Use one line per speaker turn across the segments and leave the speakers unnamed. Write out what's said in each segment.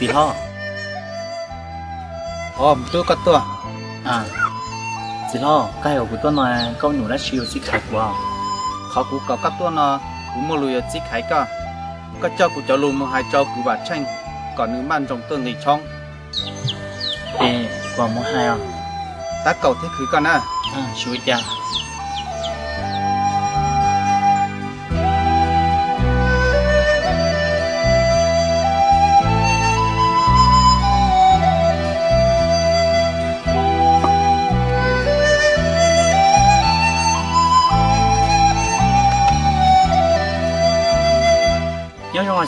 สิฮะ
อ๋อม
ตัวก็ตัวอ่าสิฮะใกล้กูตั
วน้อยก็หนูได้ชิวสิขายกว่าเขากูก็ก็ตัวน้อกูมา
ลุยสิขา
ยก็ก็เจ้า
กูจะลุม
หายเจ้ากูบา
ดเช่นก่อน
นึงบ้านจงตัวในช่อ
งเอ๊ะกว่ามึงหายอ่ะตาเก่าที่คือก่อนนะอ่าช่วยจ้า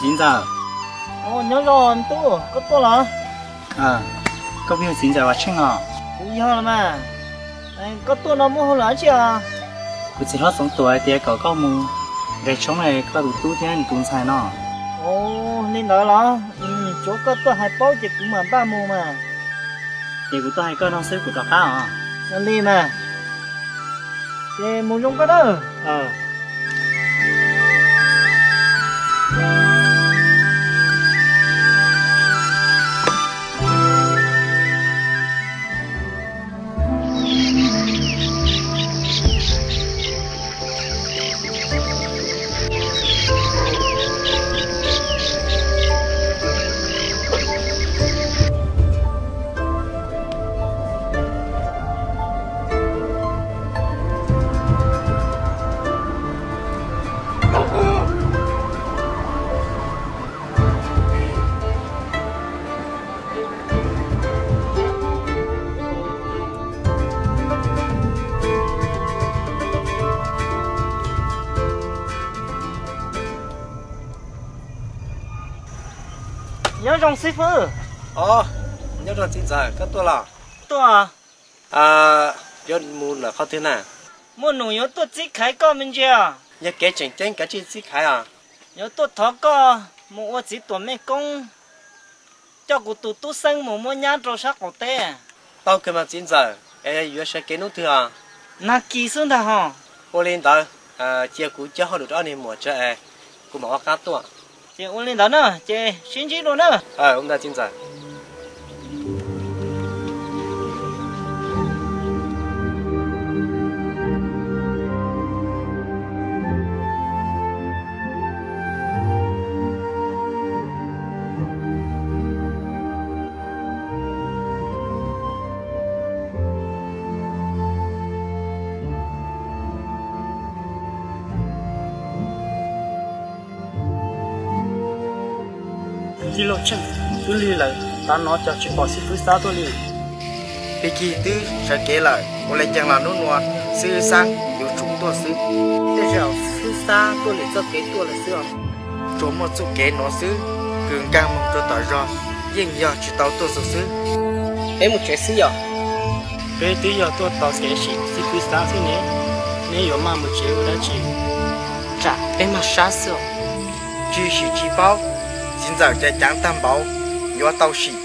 chín giờ ồ nhớ rồi tu có to là à có
biết chín giờ và chênh à cũng nhớ là mà. Anh có to nó mua lá
chứ à cứ chỉ hết sống tuổi thì có có mù.
Cái chống này có đủ tu thế anh
cũng xài nó
ồ nên đó là ừ chỗ có to hai bao chỉ cũng mà ba mù mà. Thì cũng to hai con nó sẽ
của cặp tao à
nên đi mà. Thì muốn dùng có đó? Ờ. nhớ trong sư phụ
ờ nhớ trong chính giải các tôi là
tôi à?
À nhớ mua là khó thế nào
mua nụ nhớ tôi chỉ khai có mình chưa
nhớ cái chỉnh chỉnh cái chi chỉ khai à?
Nhớ tôi thọ có mua chỉ tuần mấy công cho cụ tụ tu sinh mua mua nhá trâu sắc cổ tê.
Tao cái mà chính giải ê nhớ sẽ cái nút thứ à?
Na kỳ xuân ta hả
cô lên đó à chia cụ cho họ được đó nên mua cho ê cụ mà cá tua
chị ôn lên đó nữa chị xin chỉ luôn nữa
à ông ta chính giải
chỉ li là ta nói cho chị bỏ sư phước tôi li
thì kỳ tư sẽ kể lại một lần chẳng là nốt nọ sư sang, nhiều chúng tôi sư
thế giờ sư sang tôi lại cho kế tôi là sư
chỗ một số kế nó sư cường càng mong cho tỏ ra nhưng giờ chỉ tao tôi sư sư
em một chuyện sư giờ.
Cái tí giờ tôi tỏ kế chị sư phước sáng sư nhé nếu có mà một chuyện đó chị.
Trả em mà sát sư
chỉ chỉ chỉ báo. Xin giờ chạy chẳng tam báo You 睇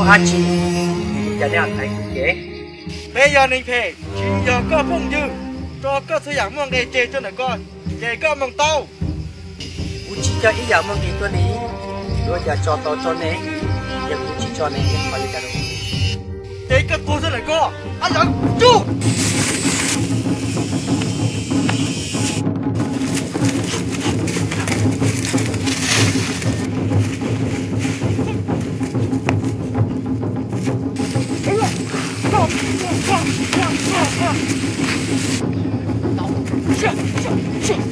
của A Chi để anh thấy dễ bây giờ nên phê chuyện giờ có phong dư cho có sự mong đề chê cho nó coi về mong tao u chỉ cho ý giảm mong đề rồi giờ cho tao cho nè giờ chỉ cho
nè em phải đi
đâu cái cô cho
nó coi anh dẫn chú 这这。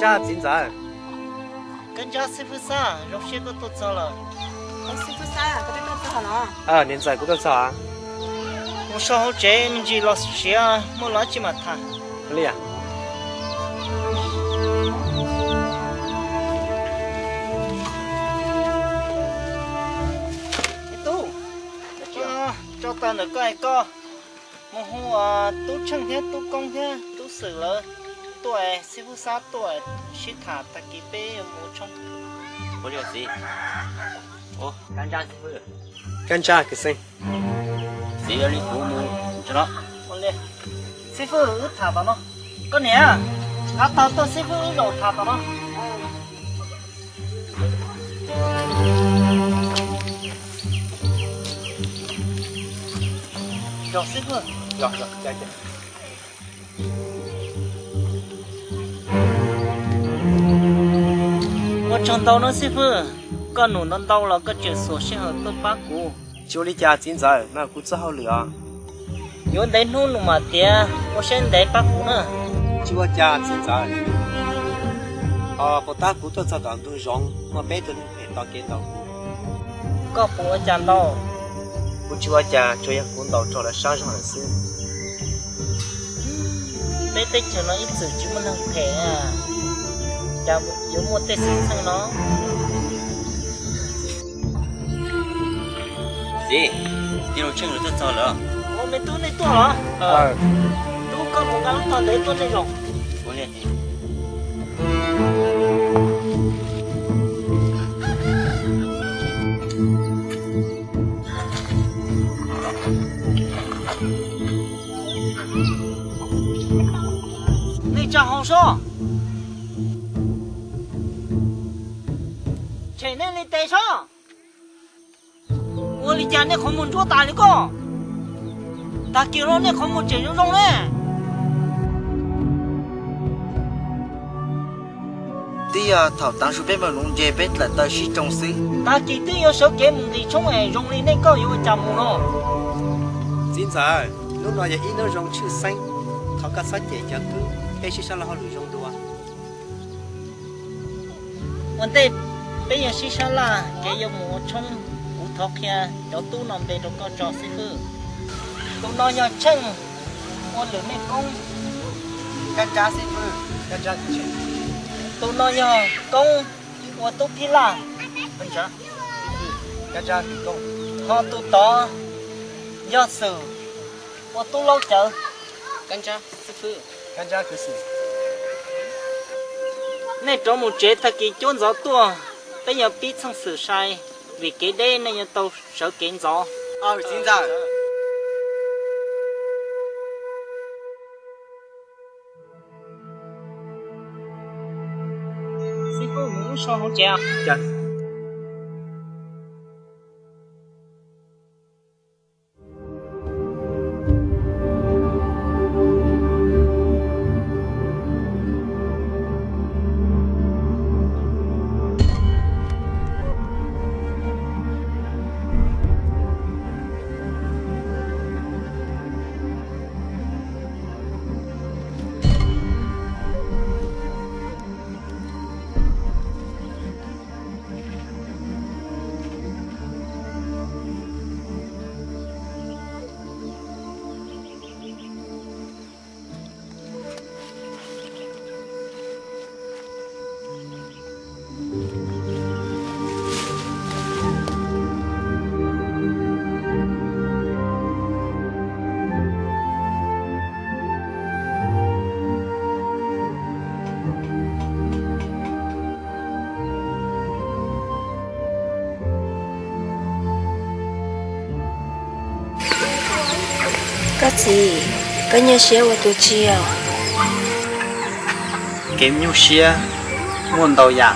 cha chín giờ cần
cho sư phụ sa rồi sẽ có tốt sao là sư
phụ sa có biết tốt sao à
nên giờ có tốt sao à một số mình chỉ lo sửa mua lá
chỉ mà thà
liền à cho ta nữa coi co mà hô à tú chân thế tú công thế tú xử lợi tuổi sư phụ sáu tuổi sư thả ta kí bê mù trong.
Bố điều gì? Ô can trang sư
phụ can trang cái
gì? Gì ở đây phụ mù cho nó.
Ôn lên sư phụ thả vào nó. Con nè à tao tao sư phụ đầu thả vào nó. Yok, sıkı. Yok, yok, gel gel.
Rồi rồi, cha cha.
Một trong tàu nó sư phụ, con nụ nó đau là có chuyện sổ sinh hợp tôi bác cụ.
chú lý cha tiến giải, na cũng rất hậu lửa.
Yo đấy nu nụ mà tia, một sen đấy bác cụ nữa.
Chú cha tiến giải. Ờ, bộ ta cũng tôi cho đoàn tôi rong, mà bé tôi phải tao kế tao.
Có phụ ở chàng đâu.
Bố chú cha cho ya cũng tao cho là sáng sáng là sư.
Bé tích cho nó ít sự chứ mà nâng thể à chào yếu một tê sinh sang nó.
Gì? Đi đâu chừng rồi tao lỡ.
Ô mày tu này tu hả?
Ờ. ờ.
Tu con một cái tao lấy đi Hãy subscribe
cho kênh Ghiền
Mì Gõ Để không bỏ Chạy nên đi tê số. Ôi, đi chàng này không muốn chúa tài nữa cơ. Ta kêu nó này không muốn chạy vô rong này.
Tí à, thảo tăng số bên mà luôn dễ bên là tao sĩ trong
ta chỉ tự yêu số kế mùng thì chúng ấy dùng đi nên có yêu nó
tiến giải, lúc nào giờ ít nó rong chữ xanh, thảo cả sát chạy cho cứ, bé sĩ sao là họ lựa rong đua.
vấn đề bây giờ xí xa là, cái dòng mùa trong cụ thọ kia đó tu nằm về đó có trò xí hư cụ nó nhỏ chân, một lửa này công
cá cá xí hư
cá cá xí hư
cụ nó nhỏ công của tu phi là.
Cá cá cá cá xí công
họ tu to do sử của tu lâu chờ.
Cá cá xí hư
cá cá cứ xí
này trong một chế thật kỳ chôn gió tua bây giờ biết sang sự sai vì cái đây nhà tàu sợ kiến gió.
Ờ, xin chào.
sư phụ muốn sao không chèo
Cha,
gì có nhớ xíu của tôi chiều
kiếm nhu xia muốn đầu dạ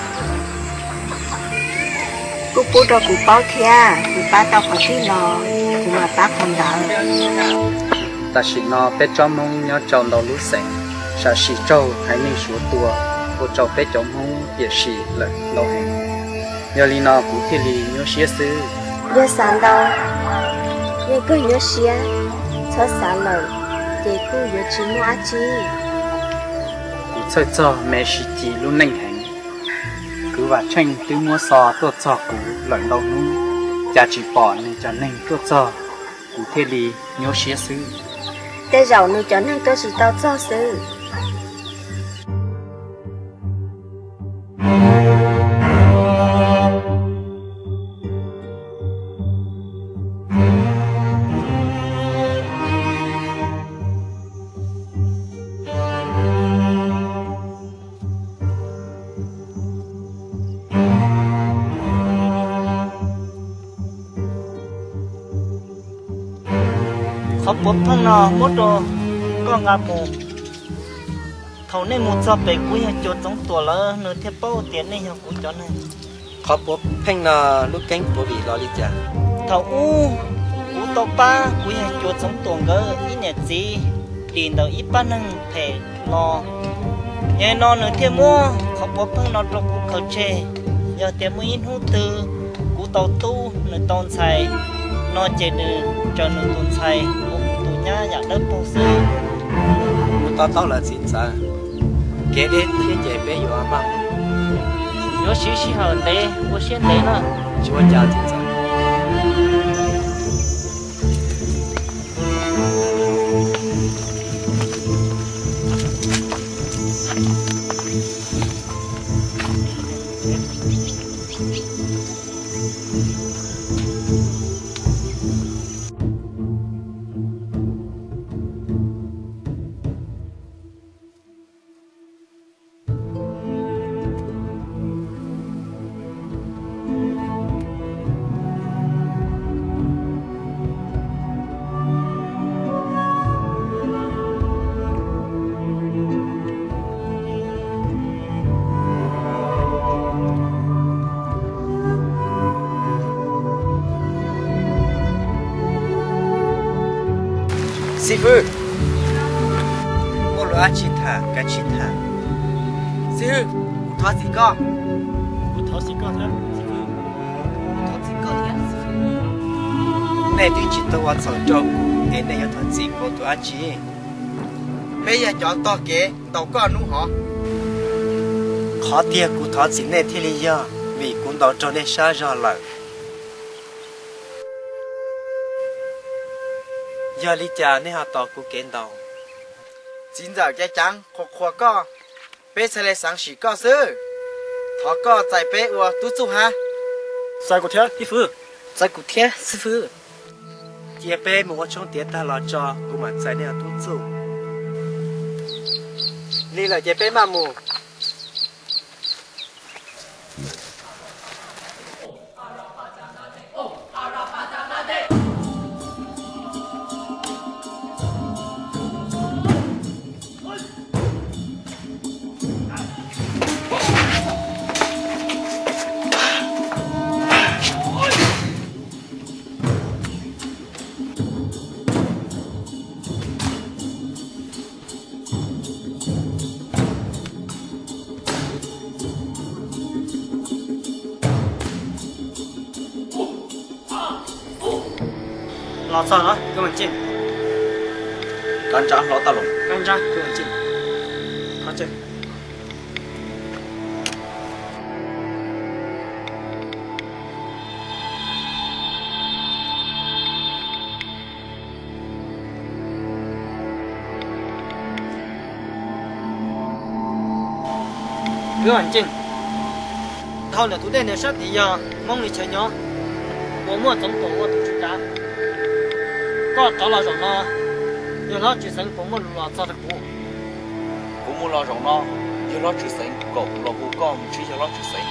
cô bố đâu cũng bao thia cũng ba tao có tí lò cũng mà bác không đỡ
ta chỉ nó bé cho mong nhớ chọn đầu lũ sẻ sa chỉ châu hay nên số tua cô châu bé cho mong biệt sĩ là lâu hàng nhớ li nó cũng thì li nhớ xía sư
nhớ sáng đâu nhớ cứ nhớ xía cho sáng lời để cứ nhớ chỉ mua chi
cũng chơi cho mẹ sĩ chỉ luôn nành hàng cứ và tranh từ mua sò tôi cho cũ lần đầu nu cha chỉ bỏ nên cho nên tôi cho cũng thì li nhớ xía
để giàu nữa cho nên tôi chỉ tao cho sư
bố thân nó mốt đồ có ngà mù. Thầu nên một cho bé cuối hay chuột giống tuổi lỡ nửa thiệp bao tiền này học cuối cho này.
Khó bố phanh là lúc cánh bố bị lo đi chả?
Thầu u u tàu ba cuối hay chuột giống tuổi gỡ ít nhẹ gì tiền đầu ít ba nâng thể nó nhẹ nó nửa thiệp mua khó bố thân nó trong cụ khẩu chê. Giờ tiền mua ít hút tư cú tàu tu nửa tôn xài. Nó chê nửa cho nửa tôn xài nhá nhà đất bông sư
muốn tao tao là gì sao kế đến thiên chế bé yêu mà
nhớ xí xí hở tế我先tế了
chúa cha gì sao
to kế đầu có nu họ
khó tiếc cụ thọ chỉ nên thi lý do vì cũng tàu cho nên xa rồi là giờ lý cha nên họ tàu cụ kiến đầu
chính giờ cái trắng khó khó có. Bé sẽ lấy sáng sỉ có sư thọ có tại bé ua tu tu ha.
Sai cụ thế đi phu
sai cụ thế sư phu
chia bé một trong tiền ta lo cho cũng mà sai nên tu tu lý là chia bé mà mù
lọ sao nó cơ mà chín
cắn trắng lọ ta lủng
cắn trắng cơ mà chín nó chín cứ hành trình thôi là tôi đây này sắp thì giờ mong đi chơi nhỏ. Bố mua tổng bộ của tôi chúng ta có trả lời rồi nó nó chỉ sinh cũng một lo cho được cũng
cũng một lo rồi nó nó chỉ sinh cổ lo cũng có chỉ giờ nó chỉ sinh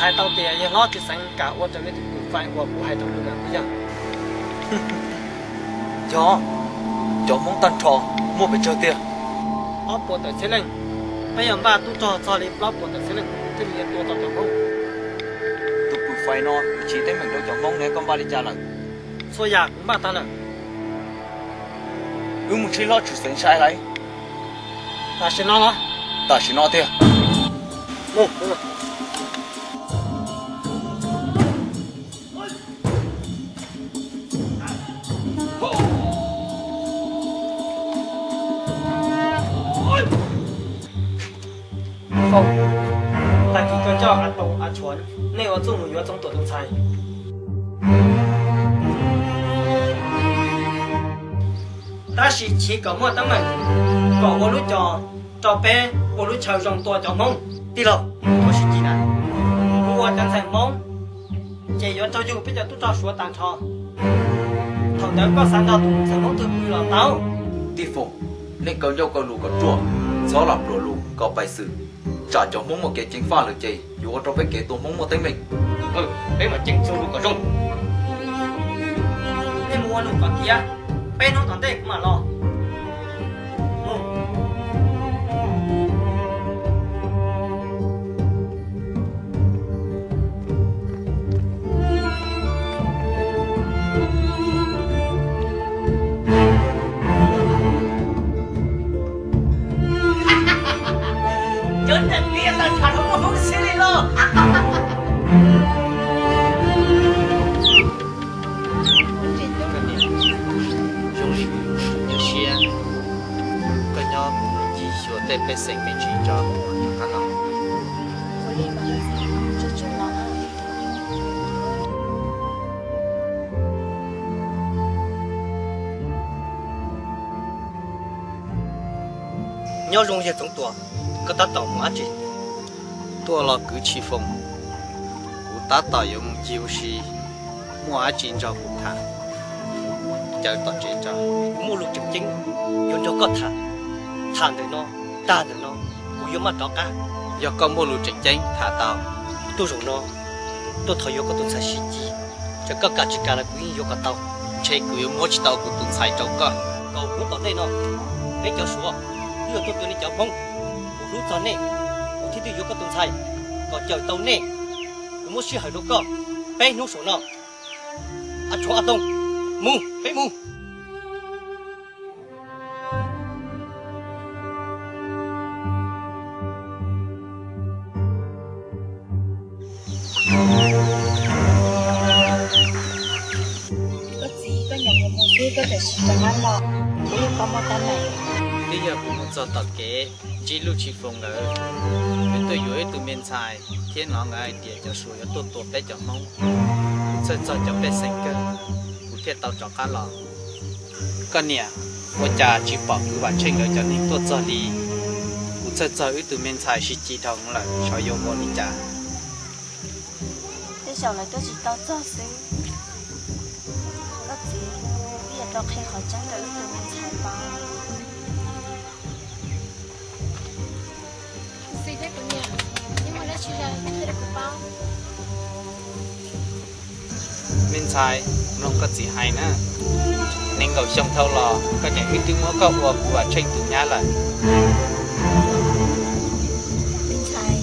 sai tao tiền giờ nó chỉ sinh cả ô cho nên cũng phải qua cũng hay tao được làm bây
giờ chó chó tan trò mua về chơi tiền
ó bộ tới xí lên bây giờ ba tụi trò cho đi blog bộ tới xí lên tự nhiên tụi tao chẳng không
tụi cũng nó chỉ thấy mình đâu chẳng mong nữa con ba đi trả lại
số nhà cũng ba ta nữa
ừ một chỉ lo chủ sinh sai lại
ta xin nó đó
ta chỉ nó tiền
một không tại khi cho cho ăn tàu ăn chuồn nên ở trong người ở trong tổ đồng sai chỉ có một tấm mình có một lúc cho cho bé một lúc chờ trong tua cho mông. Đi rồi tôi chỉ chỉ nè mua chân thành mông. Chỉ có cho dù bây giờ tôi cho số tàn cho thằng đó có sáng tạo tụng thành mông tôi mười là tao.
Đi phụ nên cầu nhau cầu lù cầu chùa. Gió làm lùa lù cầu bài sự trả cho mong một cái chính pha được gì dù ở trong cái kế tổ mong một tính mình.
Ừ bé mà chỉnh xuống có rung nên mua luôn còn kia bé nó đây cũng mà lo
在被生命去找，看到。
我一般就就拿了。
nhớ rung về trong tua có ta tàu má chị
tua là cứ chi phong cụ ta tạo dùng chiêu si mua chín cho cụ thả chờ tao chế cho
mua lục trực chính dùng cho có thả thả được nó ta nó cụ dùng mà đó cả.
Do có mua lũ trực chính thả tao
tôi dùng nó. Tôi thấy có tôi sai gì cho các cả chỉ cả là quý dùng cả tàu.
Chế cụ yêu mua chỉ tao cụ tung sai trong cơ
cậu cũng có đây nó. Bé cho số. Đưa tôi tôi đi chợ bông cụ rút cho nè. Cụ thì tôi dùng cái tôi sai còn chờ tàu nè. Mua xí hải đồ cơ bé nó số nó. À chỗ à tông mu bé mu
thứ ăn có này
bây giờ cũng muốn cho tao kế chỉ lũ chi phong rồi bên tôi dưới từ miền trái thiên nó ngay địa cho số yo tôi tôi bé cho mong cho cho cho bé sinh cơ cụ thiết tao cho cá lò còn nè tôi cha chỉ bảo cứ bạn tranh rồi cho nên tôi cho đi cụ cho cho ở từ miền trái chỉ chỉ thằng là cho yo mua đi cha
thế sau này tôi chỉ tao cho sinh tao khi họ tránh được từ mình xài bao
Xì thế của nhà Nhưng mà nó chỉ là thế là của bao
miền trái nó có gì hay nè nên cầu xong thâu lò có những cái tiếng múa có ua của tranh nhà là
bên trái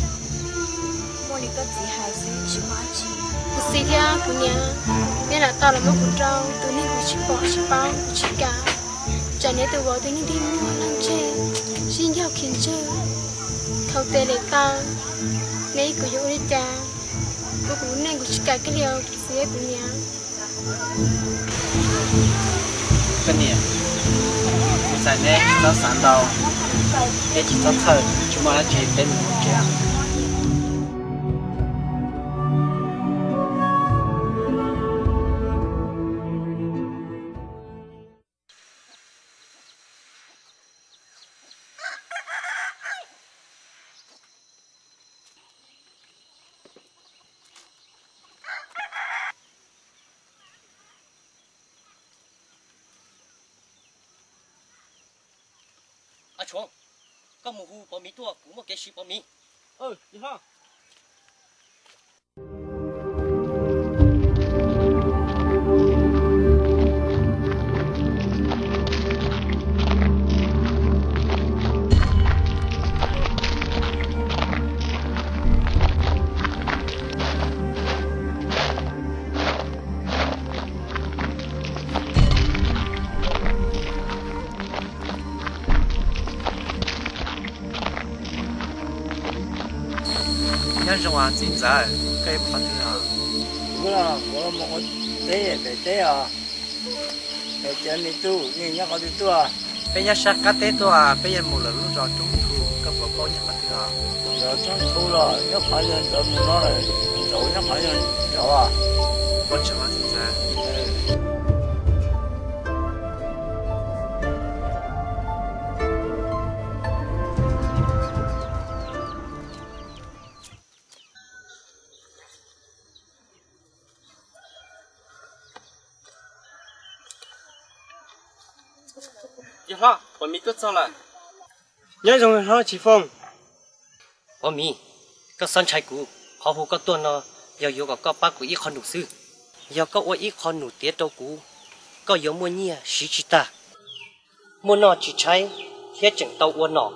mua đi có gì hay xíu chỉ má chỉ
Xì thế của nhà Nên là tao là một con trâu. Tôi nên của chị bỏ chị bao của chị cả. Chả nhớ từ bỏ tôi nên đi mua lăng chê Xin giao khiến chê Thâu tê lệ tao Lấy của dỗ đi cha Cô cũng nên của chị cả cái điều Xì của nhà.
Cái nè. Tại nè nó sản đầu. Để chỉ cho thở chúng ta chỉ bên một cái
tua cũng một cái xí bỏ mì
chín giờ cái phát thứ à
bữa là là một tế để tế à? Để chân đi tu nhìn nhá có đi tu à?
Bây giờ sát cắt tết tôi à? Bây giờ một lần lúc cho trung thu các bà con nhà phát thứ à?
Rồi trong tu là nhá phải lên mình nó là chỗ nhá
cất sao lại
nhớ dùng nó chỉ phong
ô mi có sân chạy cũ họ phụ có tuần nó giờ yếu có có bác của ít con đủ sư giờ có ôi ít con đủ tiết đâu cũ có yếu mua nhia xí chỉ ta mua nó chỉ cháy thiết chừng tàu uốn nó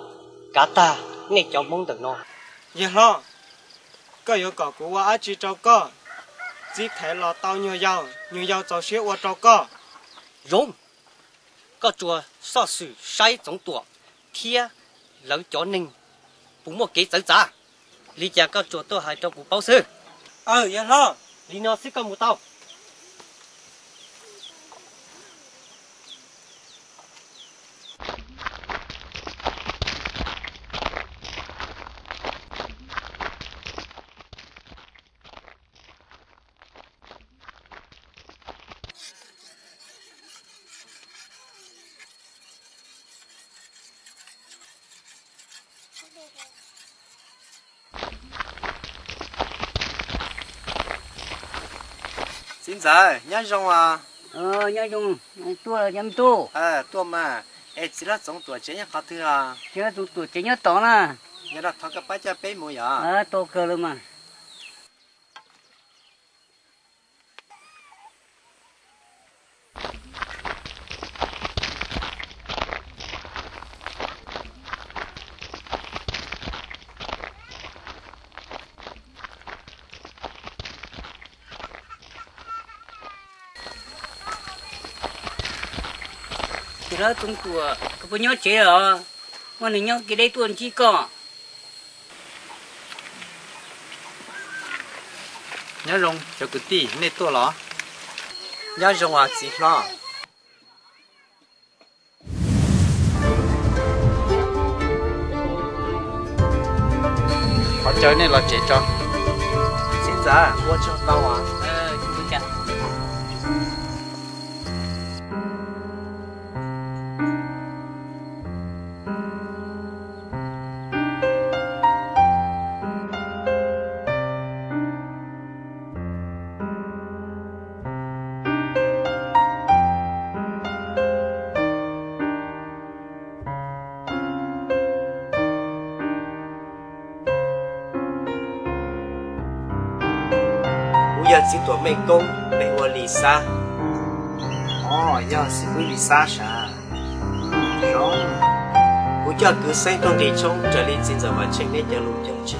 cá ta này cháu mong được nó
giờ lo có yếu có cũ quá chỉ cháu có chỉ thấy lo tao nhiều giàu nhiều giàu cháu xíu quá cháu có
rôm có chùa so sự sai giống tùa kia lỡ cho ninh. Bụng một kế dẫn giá lý chàng có chùa tôi hai trong cụ báo sư
ờ yên lo.
Lý nó sẽ có một
tàu giờ nhá rong à.
Ờ nhá tua là nhắm tu.
À tua mà. Ê chỉ là giống tuổi chế nhá phát thứ à
chứ tu tu chỉ nhớ tỏ là
nhớ là thằng cái bát cha bé mồi à
ờ tu cơ luôn mà thì đó tung tua có bao nhiêu chế à mà này nhớ cái đây tuần chỉ có
nhớ rong cho cái tí nè tua lọ
nhá rong à chỉ lo
họ chơi nè là chế cho.
Chín giờ mua cho tao à giờ chỉ tuổi mình công mình mua lì xa.
Ồ, giờ sẽ quý vị xa xa. Rong
bây giờ cứ xây trong thị trông trở lên chín giờ mà trên nên giờ luôn chồng chị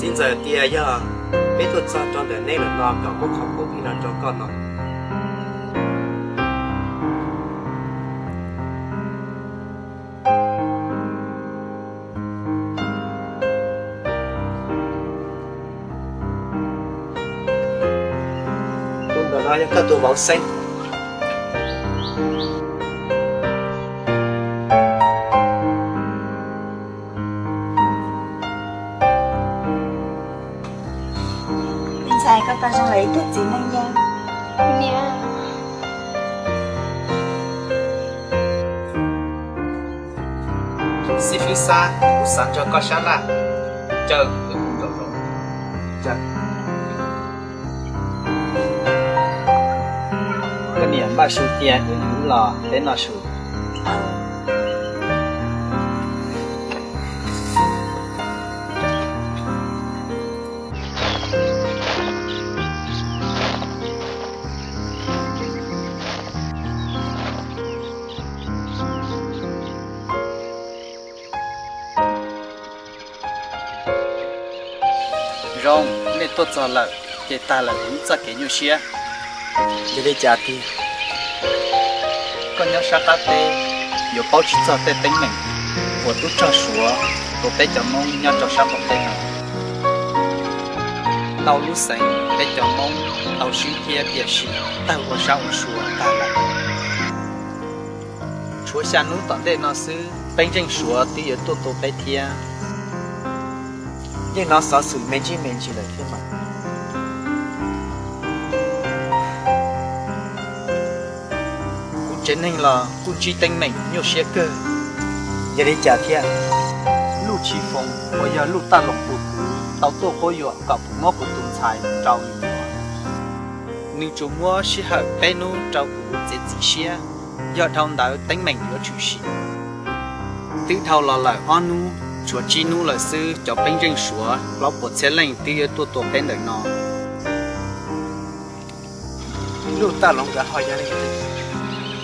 chín giờ tia giờ, biết tôi cho cho đến đây là nó cả cũng không có bị là cho tủ bảo xanh.
Bên trái có ta ra lấy thuốc gì nâng nha
Nè,
si phía xa cái niệm tiền ở dưới lò đến là số rong nên tốt cho để ta là đúng cái nhiều xia.
Để trả tiền
con nhớ sát ta tê, có bao chỉ cho tê tính mình, của tôi cho số tổ bé cho mong nhau cho sao một tên nào tàu lú sành bé cho mong tàu suy kia địa sĩ tàu của sao một số ta lại. Chúa xa nú tận đây nó sư bên trên số thì ở tổ tổ bé thia.
Nhưng nó sợ sự mến chi mến chi là thiên mà
chính hình là cũng chỉ tên mình nhiều xe cơ
giờ đi trả thiên
lu chi phong bây giờ lu ta lồng bụt tàu tô có yếu gặp ngõ của tuần sai trao nhiều
nếu chúng mua sẽ hợp bên nó trao của dễ gì xe do thằng đạo tính mình có chủ sĩ. Tự thầu là lời oan nu chúa chi nu là sư cho bên trên sủa lão bộ xe lên tự tua tua bên đời nó
lúc ta lòng cả hỏi gia đình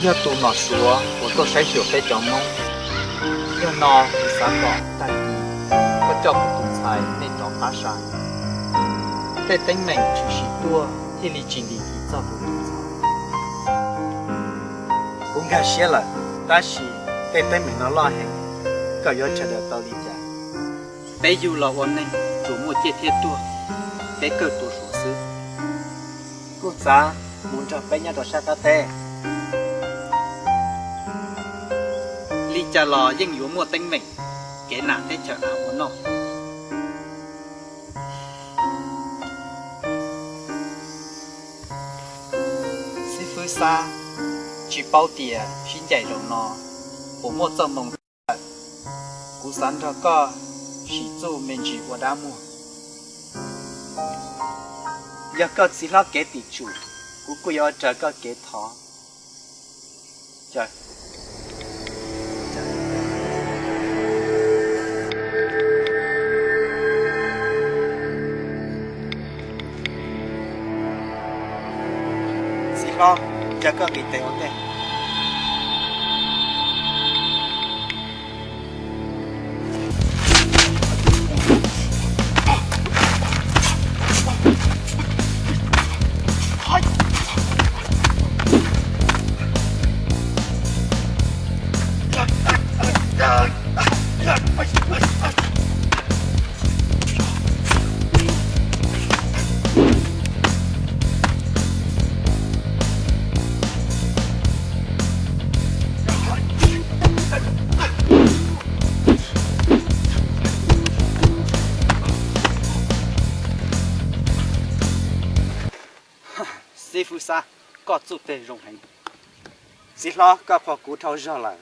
giờ tụ nó sủa của tôi sẽ hiểu cái cho mong giờ nó thì sáng gọn tại có cho của tuần sai nên cho phá sản cái tính mình chỉ sĩ tua thì lý trình đi cho của tuần
cũng cả xe là ta chỉ mình nó lo hết có yếu chờ được tao đi trả
bé dù là chủ mua chia thiết tua bé cơ tua số sư
cô giá muốn cho bé nhà đó sát ta tê
lý cha lò nhưng yếu mua tính mình kẻ nào thế chờ nào muốn nọ.
sư phụ sa chỉ bao tiền xin dạy rồi nọ, bộ mua trong nông cú sản chỉ co mình chỉ của đám mua
giờ có chỉ lo kế tỷ chủ cũng có yếu chờ có kế thọ Chờ. Chỉ lo giờ có kế tiền ok
sư có chút tệ rong hành.
Chỉ lo có phò cú thâu ra là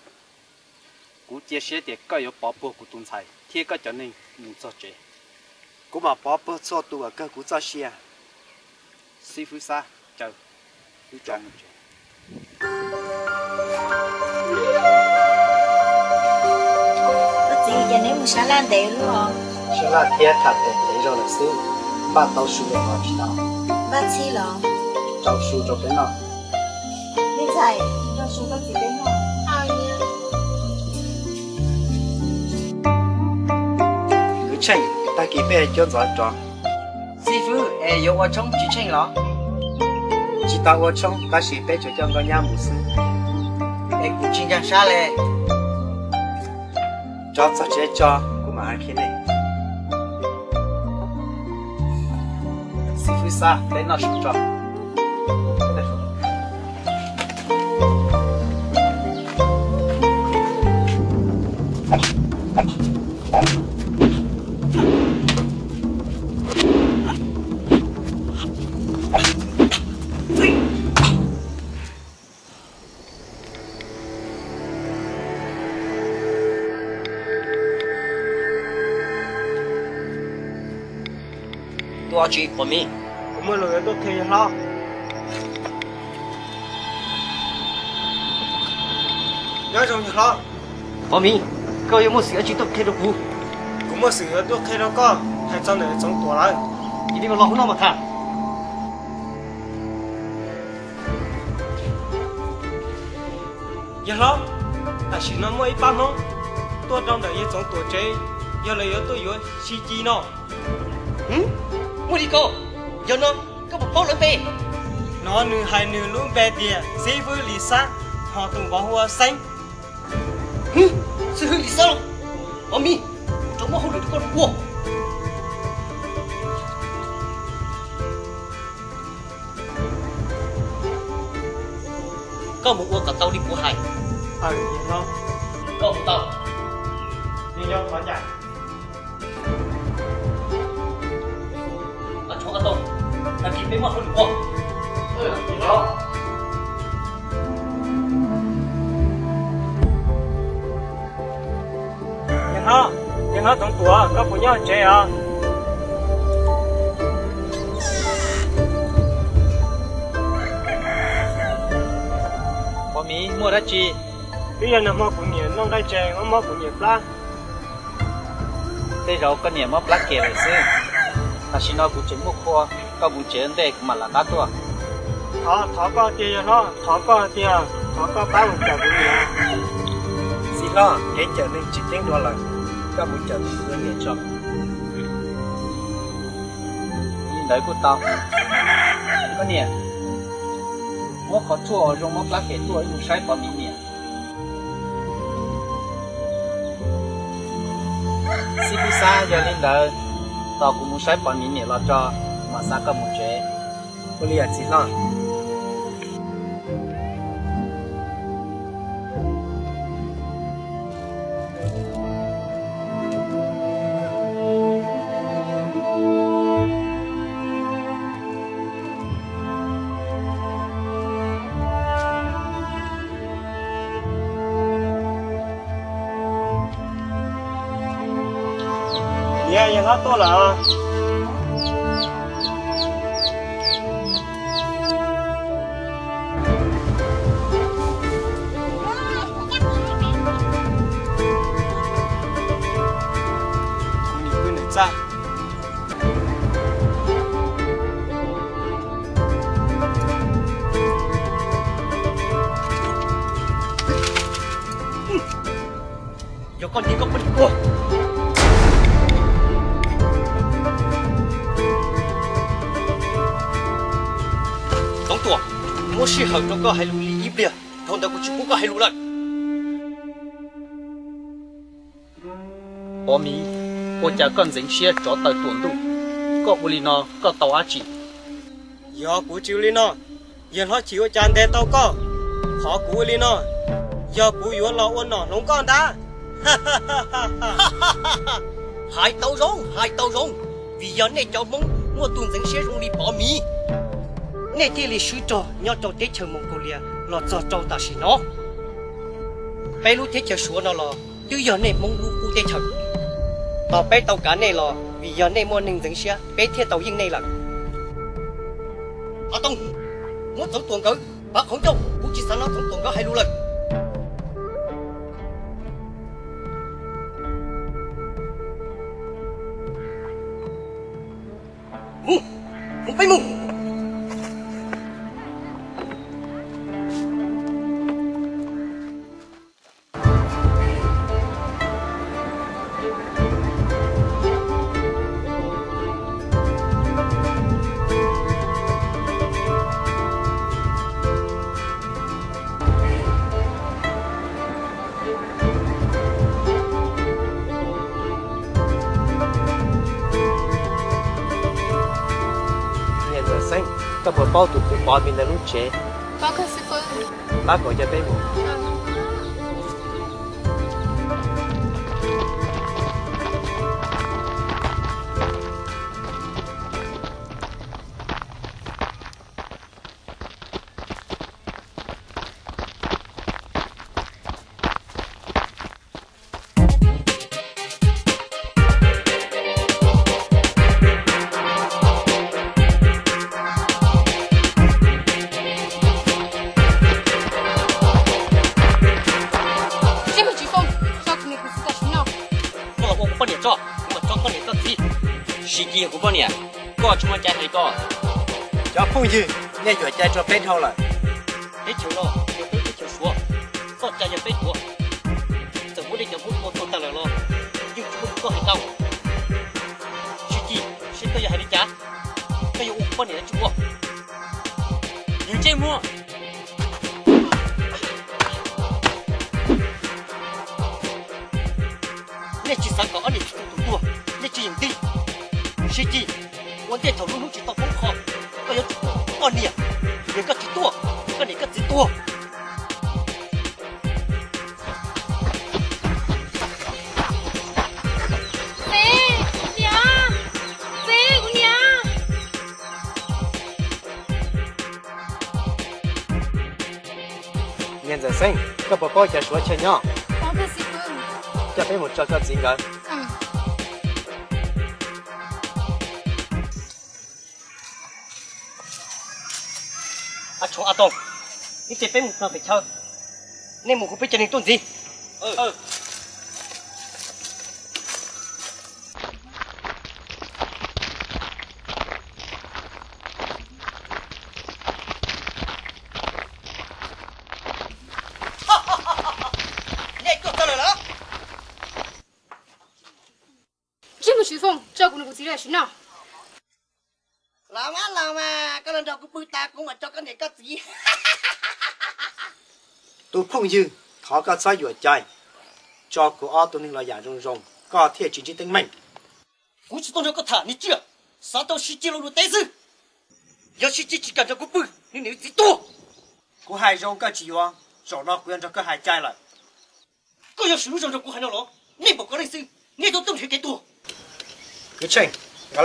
cú chia sẻ để có yếu bảo bộ của tuần sai thì có cho nên muốn cho chế
cú mà bỏ bớt cho tụ ở cơ cú cho xe.
Sư phụ sa chờ cứ cho mình chế
có gì giờ nếu sáng lan để luôn hả
sẽ là thiệt thật để rồi là sư ba tàu sư để nó chỉ đạo.
Ba chi
cho cái nào
bây giờ cho số các chị đến hả
ai nha
cứ chạy ta kịp bé cho giỏi tròn
sư phụ ê yêu ở trong chỉ tranh lọ
chỉ tao ở trong ta chỉ bé cho cho con nhà một sư
ê cũng chính chẳng xa lệ
cho cho chế cho cũng mà khi này
sư phụ sa để nó sụt cho
chỉ của mình
cũng mới lười tôi thấy lo. Nhớ trong việc lo.
Của mình có yêu một sự chỉ tốt thế đâu cũ
cũng mới sửa tôi thấy nó có hay trong này trong tuổi lại
chỉ đi mà lo không nào mà thà
giờ lo ta chỉ nó mới ba nó? Tôi trong đời trong tuổi trẻ giờ giờ tôi giờ xí chi nó
mua đi cô. Giờ nó có một bao lớn bê
nó nửa hai nửa luôn bé địa dễ với lý sát họ từng vào hoa xanh.
Ừ sự hư lý sao của mình
chúng nó không được con cua. Có một uống cả tàu đi của hải
ờ không
là kịp đến mà không? Được qua
ừ vậy đó nhưng ha nhưng ha tổng tuổi có phụ nhau trẻ à
bỏ mí mua ra chi
bây giờ nó mua phụ nhiều nó đây trẻ nó mua phụ nhiều la
thế rồi con nhà mất lá kề rồi xí là xin nói bù chế mua khoa có chế anh đây mà là đắt thôi
thọ thọ có tiền nó thọ có tiền thọ có chợ phụ nhiều
xin lo cái chợ nên chỉ tiếng đua là các chợ thì cứ nghe cho.
Nhìn đấy của tao. Con nhà mua khó chua rồi mất lá kề chua dùng sai bỏ mí nè. Xí bù xa giờ lên đời. Tao cũng muốn sai bỏ mí nè lo cho mà xa có một chế
cô lia xin lo
bỏ mí ô cha con dính xe cho tới tuần đủ có bù lì nó có tàu á chỉ
giờ của chịu nó giờ nó chịu chán đen tao có họ của lên nó giờ của yếu lo ôn nó nóng con đã
hai tàu rong hai tàu rong. Vì giờ này cho mong mua tuần dính xe rong đi bỏ mì. Này thì lì suy trò nhau trò tết chờ mong cô lia lo cho trâu ta xí nó bây lúc tết chờ xuống nó lo từ giờ này mong lúc tê tết chờ bé tàu cá này lò vì giờ này mua nâng dính xe bé thiết tàu yên này là à tông muốn tổng tuần cỡ bác không đâu cũng chỉ sao nó tổng tuần có hai lưu lần mu mu
mù. Bao mình là lúc trẻ
Bao cơ sư phụ.
bác bà bố cho số chơi nhau
có cái gì cơ
cho bé một cho các gì cả
ừ
à chỗ à tông đi chơi bên một người phải chơi. Nên một cũng biết chơi nên tuần gì ừ ừ
chú phong cho cũng được gì là nào
làm ăn làm mà cái lần đầu cũng bự ta cũng mà cho cái này cái gì
tôi phong dư thọ cái sai vừa chạy cho cô ở tôi nên là rong rong có thể chỉ chỉ tính mình
cũng chỉ tôi có thả đi chưa sao tôi chỉ luôn tới dư giờ chỉ chỉ chỉ cần cho cô bự nhưng nếu chỉ to
cô hai rong cái chỉ hoa cho nó quen cho cái hai chạy lại
cô giờ sử dụng cho cô hai nó lo nên bỏ cái này sư nên tôi tổng thể cái tôi
cứ chênh ngã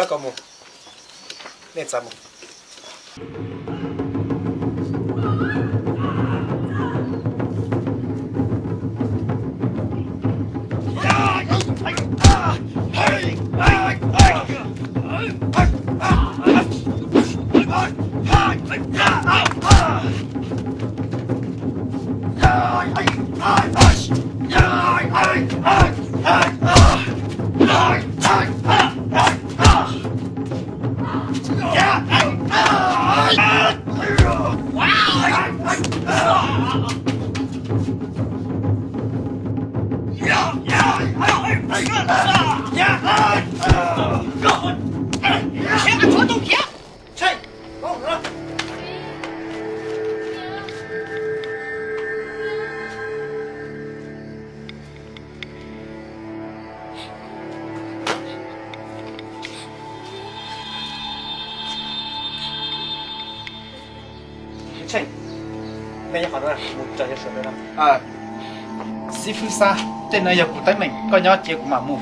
tay tới mình có nhớ chia của mà mù.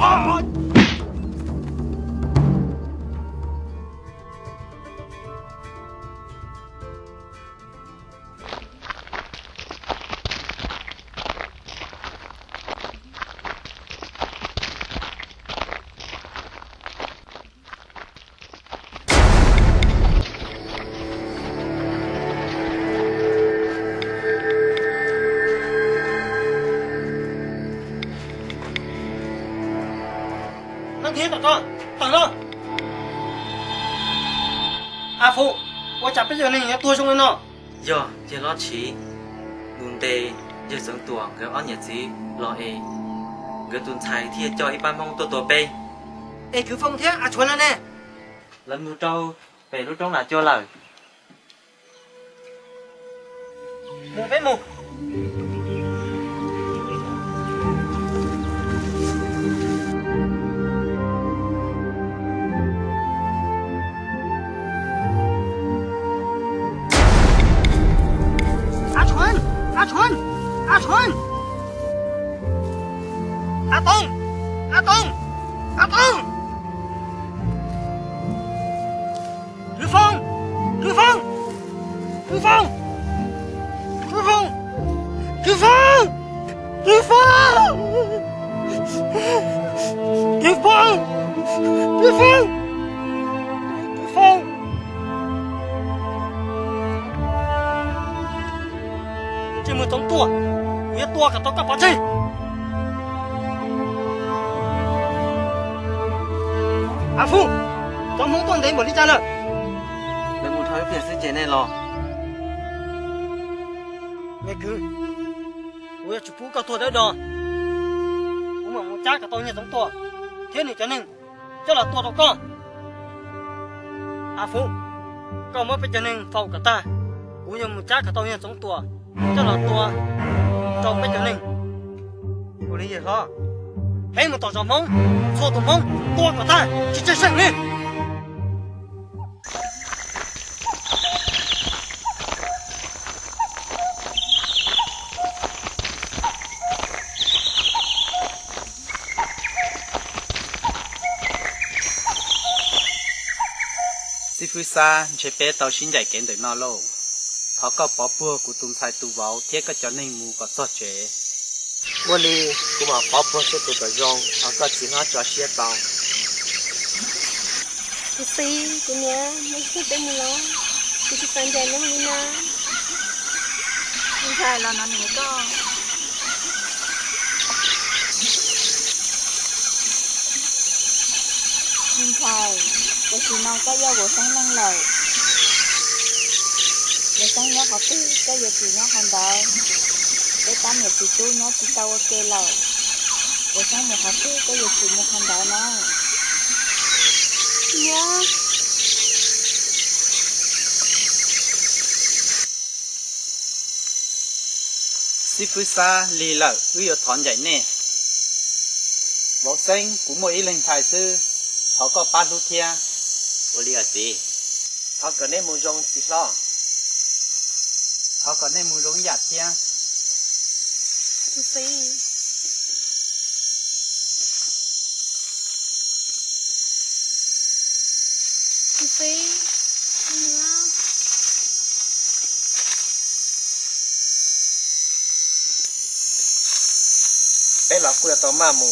Năng bà con thẳng lên
à phụ tôi chả biết giờ này tôi trong nó
giờ giờ lo chỉ luôn đây giờ sống tuổi cái ăn nhật gì lo e cái tuần trái thì cho ít ban mong tôi tôi bê.
Ê cứ phong thế à chuẩn nè.
Lần mua trâu về lúc trong là cho lời.
Mù bé mù tới đó. Cũng mà muốn chắc cả tôi như giống tôi. Thế thì cho nên chắc là tôi đâu con. à phụ con mới phải cho nên phẫu cả ta. Cũng như một chắc cả tôi như giống tôi. Chắc là tôi trong phải cho nên. Có lý gì không thấy một tòa trò mông, xô tòa mông, tôi cả ta chỉ chơi sạch lên
师傅 sa chế bé tàu xin dạy kiến được nó lâu. Họ có bỏ bùa của tung sai tu vào thiết cái cho nên mù có sót chế.
Mua đi cũng mà bỏ bớt sẽ tụi cái rong ở cái chuyện nó cho xe tàu
Chị xí, chị nhớ, mấy cái tên mù lo Chị chị sang chạy nông đi na
không phải là nó nhớ có không phải 我是望个要我上浪楼，我想要好吃，个要只要看到，我当也只都要知道我给了，我想我好吃，个要只没看到
呢。呀。
Sư phụ sa lì lợ ưu yếu thọn dạy nè. Bộ sinh cũng mỗi lên thái sư, họ có ba
lưu thiên 我哩啊
是，他个内蒙容是啥？他个内蒙容
也听。不是。不是，你啊。
哎，
老姑要到嘛么？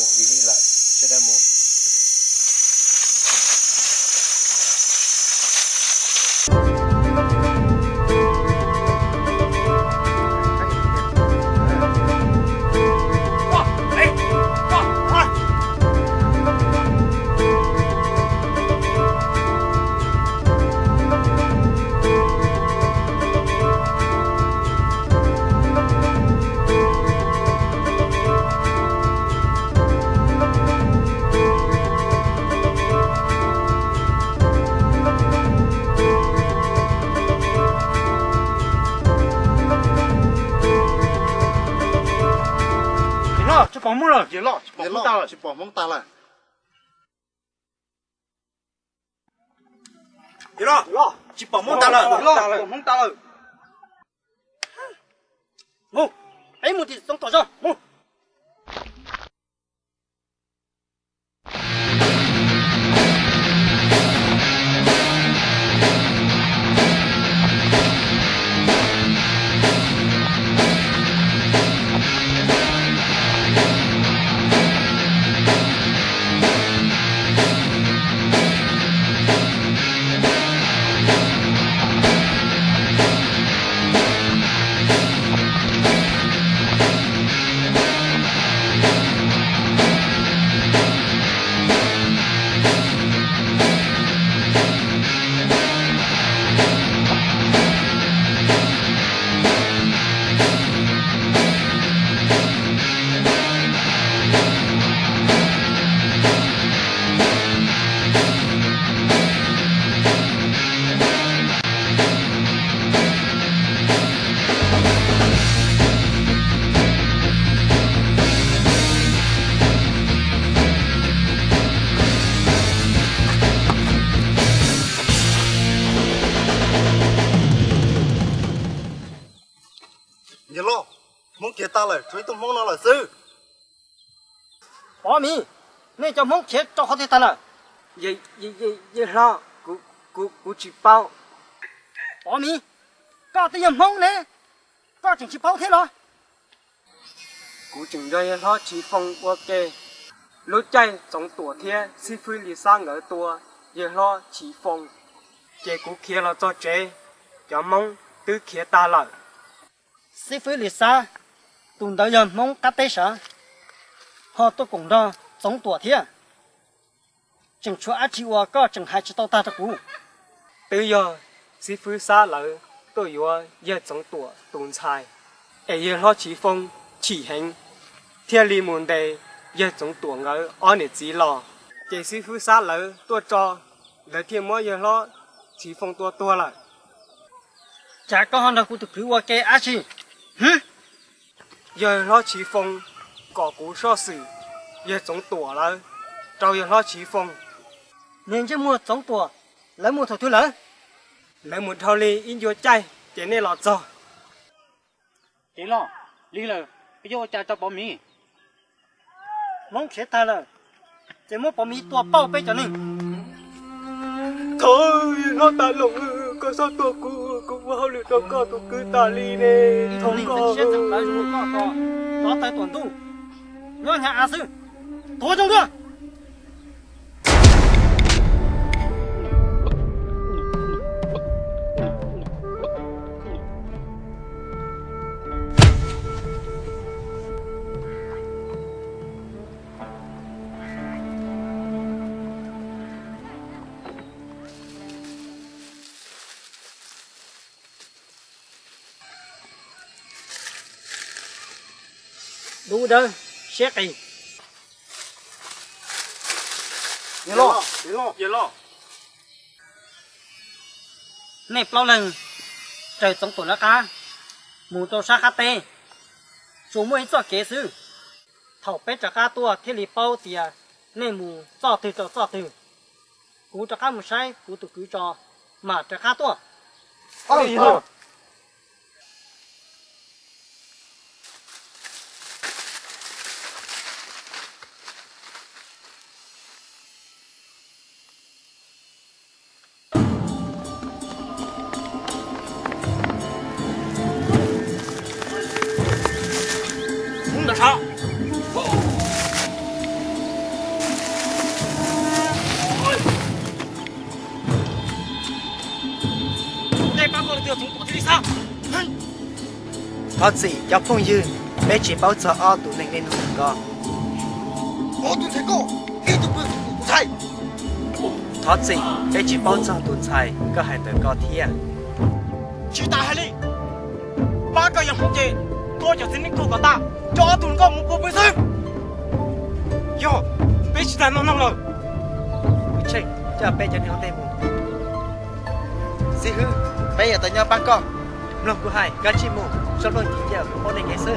Chuối tôm mông nó là sư.
Bỏ mi nên cho mong chết cho thế ta là
vậy vậy vậy vậy lo cú cú cú chỉ bao.
Bỏ mi có tiền mong nè. Có chỉ bao thế rồi
cú chừng cho lo chỉ phong qua kê. Lúc chạy trong tuổi thế si phi lì sang ở tuổi vậy lo chỉ phong. Chế cú kia là cho chế cho mong từ kia ta lại
sĩ phi lì xa tụi đó giờ mong cắt tế sợ họ tôi cũng đó giống tuổi thế chừng chúa á chịu có chừng hai chữ tao ta ta cú
từ giờ si phi xa lại tôi yo ye trong tuổi tuần sai. Ấy ye lo chỉ phong chỉ hình thiên lý môn đề ye trong tuổi ngỡ ở nè chỉ lo. Chế si phi xa lại tôi cho. Để thiên mỗi ye lo chỉ phong tua tua lại.
Chả có họ đâu cũng được cứ qua cái á chi. Hử
giờ lo chỉ phong có cú so sự ye trong tuổi lại trâu ye lo chỉ phong
nên chứ mua giống tuổi lấy mua thầu thứ lớn
lấy một thao ly in vô chay thế nên lọt rồi
thế lo lý là cái vô cha cho bỏ mi
mong chết ta là chỉ muốn bỏ mi tua bao bê cho nên
thôi nó ta lộn có sao tôi cứ cứ vào lượt nó có tôi cứ ta ly nè
đi phải chết thằng tay tuần tu nhớ nhà à sư thôi trong đó đơn xét đi
nhớ lo nhớ lo.
Giờ lo.
Này bao lần trời tổng tổ là cá mù tổ sa cá tê số mỗi cho kế sư. Thầu bé cho cá tua thế li bao tiền nên mù cho từ cho cho từ cú cho cá mù sai cú tụ cứ cho mà cho cá tua.
Ôi
không
có gì cho phong dư bé chỉ bao giờ o tụ nên nên hùng co
ô tôi thấy cô khi tôi bước thầy
có gì bé chỉ bao giờ tuần sai có hai tờ co thiên
chỉ ta hay đi ba cái yang gì cô cho xin cô của ta cho tụi con một cuộc bữa sư yo bé chỉ ta nó nông rồi
check cho bé cho nhau tay mù
sĩ hư bây giờ tại nhau ba con
lòng của hai gắn chim mù sau đó chỉ giờ của này
ngày xưa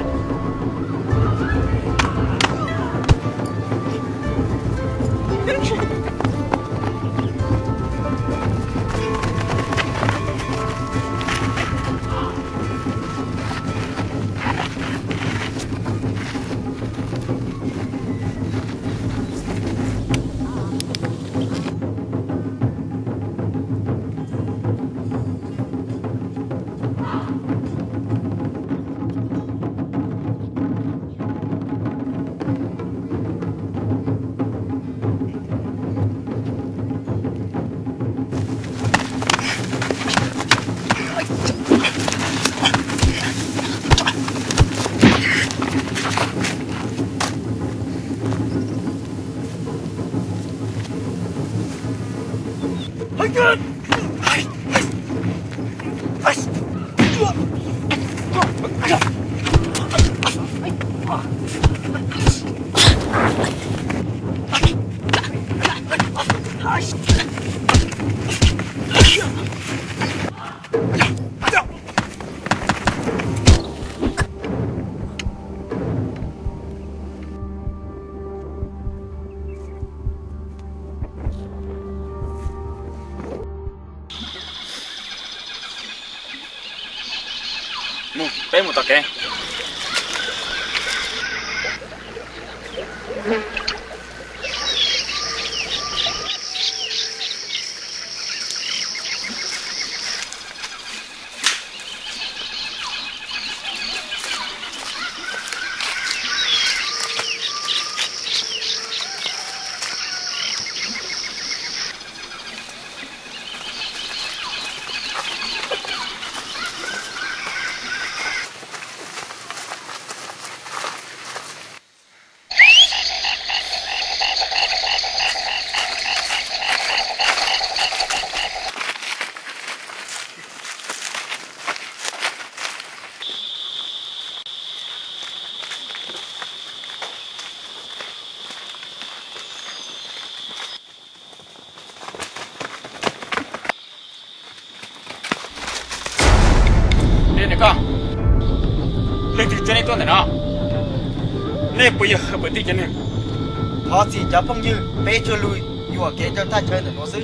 Họ phong như bé cho lui dù ở kế cho ta chơi được nó xứ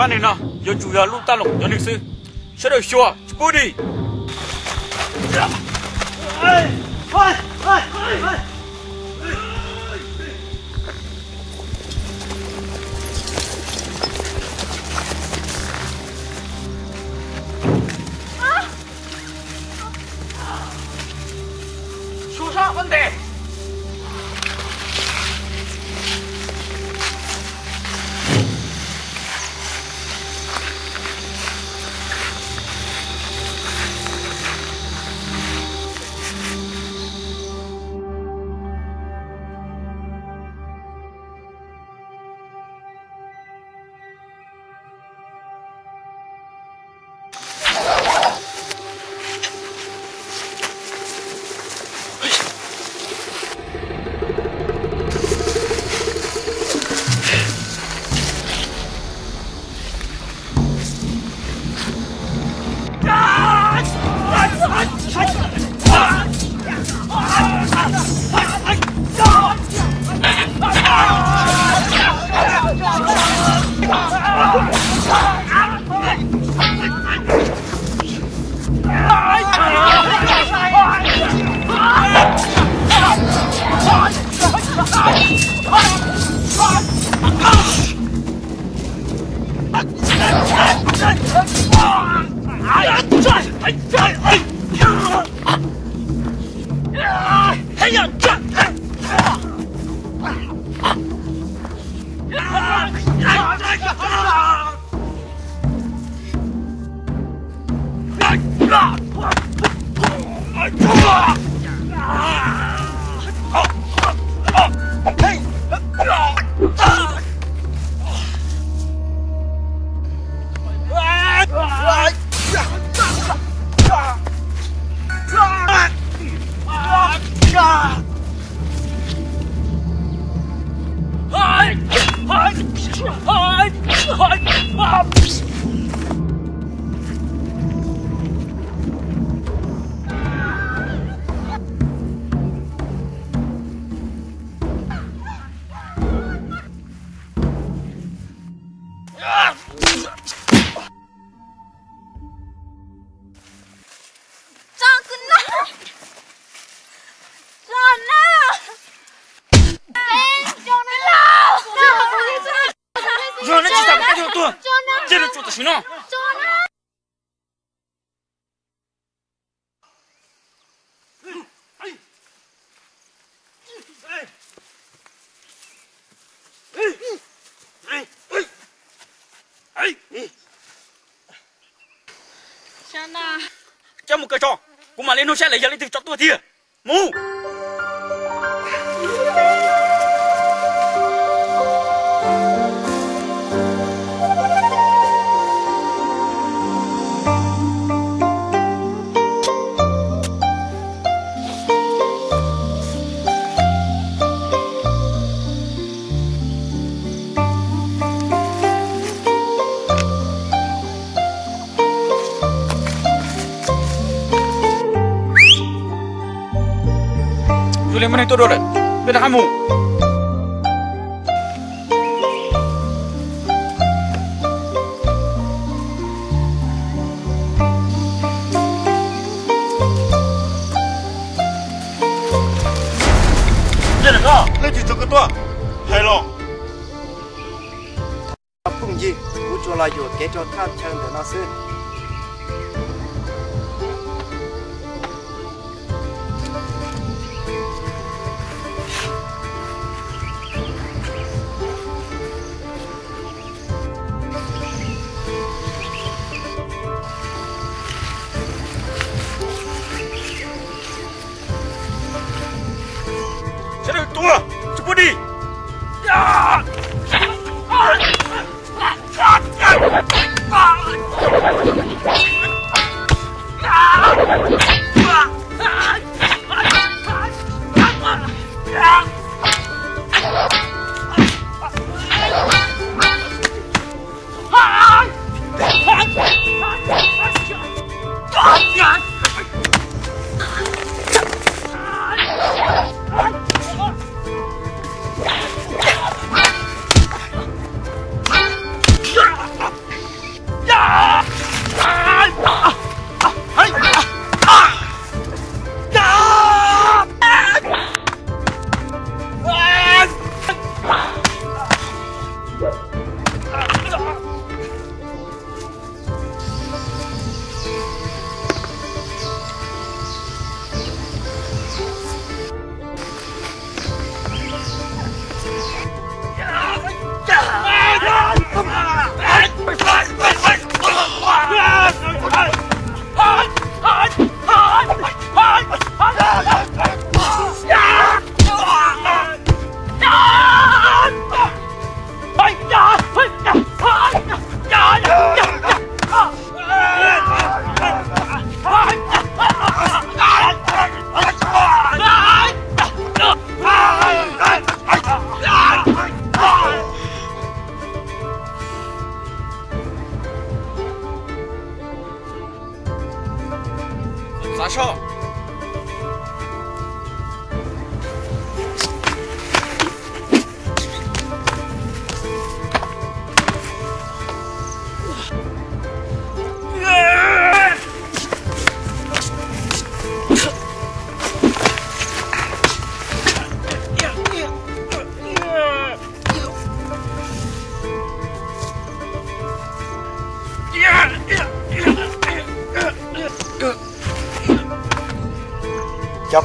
ban này nó giờ chủ giờ lúc ta lục giờ lịch sư. Sẽ được xua đi. 啊！哎呀！哎呀！哎。Lên nó sẽ lấy giờ lên từ cho tôi thì mù đi lên bên boleh menentuk dorang Beda kamu Dia
nak kau Dia cucu ketua Hai long
Phung gì. Vũ trụ là dù kế cho tham chân để nó
xuyên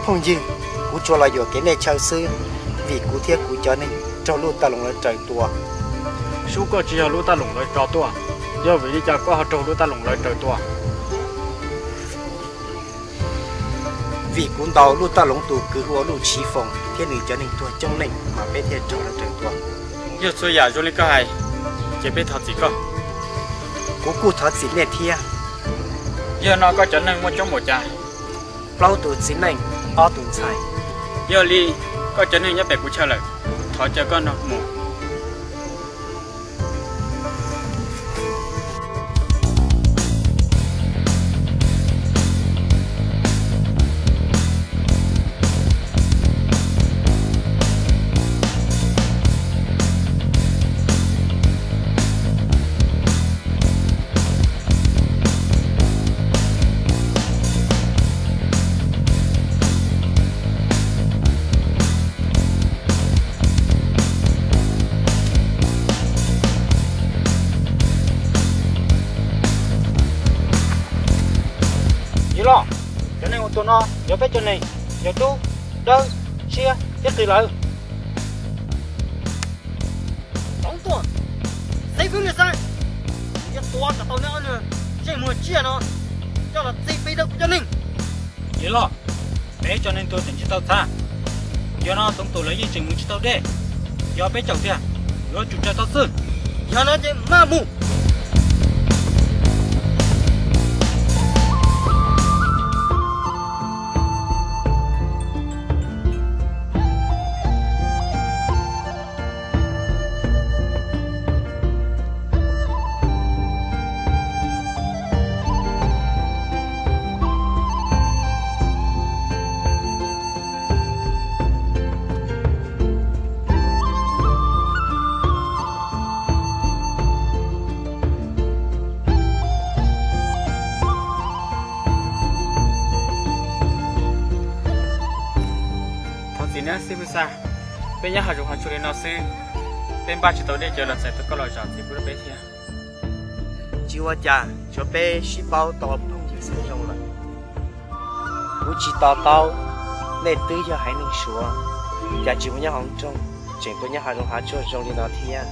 cho
phung gì. Cú cho là dù kế này chơi xưa vì cú thiết cú cho nên cho luôn ta lồng lên trời tua
Sú có chỉ là lũ ta lủng lời trò tua Do vì đi chả có họ trâu lũ ta lủng lời trời tua
vì cuốn tàu luôn ta lồng tù cứ hùa luôn chi phòng. Thiên nữ cho nên tua trong nên mà bé thiên cho là trời tua
Yêu xưa giả cho lên cái hay Chỉ biết thật gì cơ
cú cú thật xin nè thia.
Yêu nó có trở nên một trong một trà
bao tù xin nên ở tù xài.
Giờ ly có chân hình nhất bè của cha lời Thọ cho con
một.
Mấy bé chồng thìa nhá hạt dùng hạt chuối nó sư bên ba chỉ tối đi chờ là sẽ tôi có lời chọn thì bữa bé thì
chỉ qua cha cho bé chỉ bao to không chỉ sử dụng rồi. bố chỉ to to nên tư cho hãy nên sửa và chỉ muốn nhá hồng trong chuyện tôi nhá hạt dùng hạt chuối trong đi nó thì à.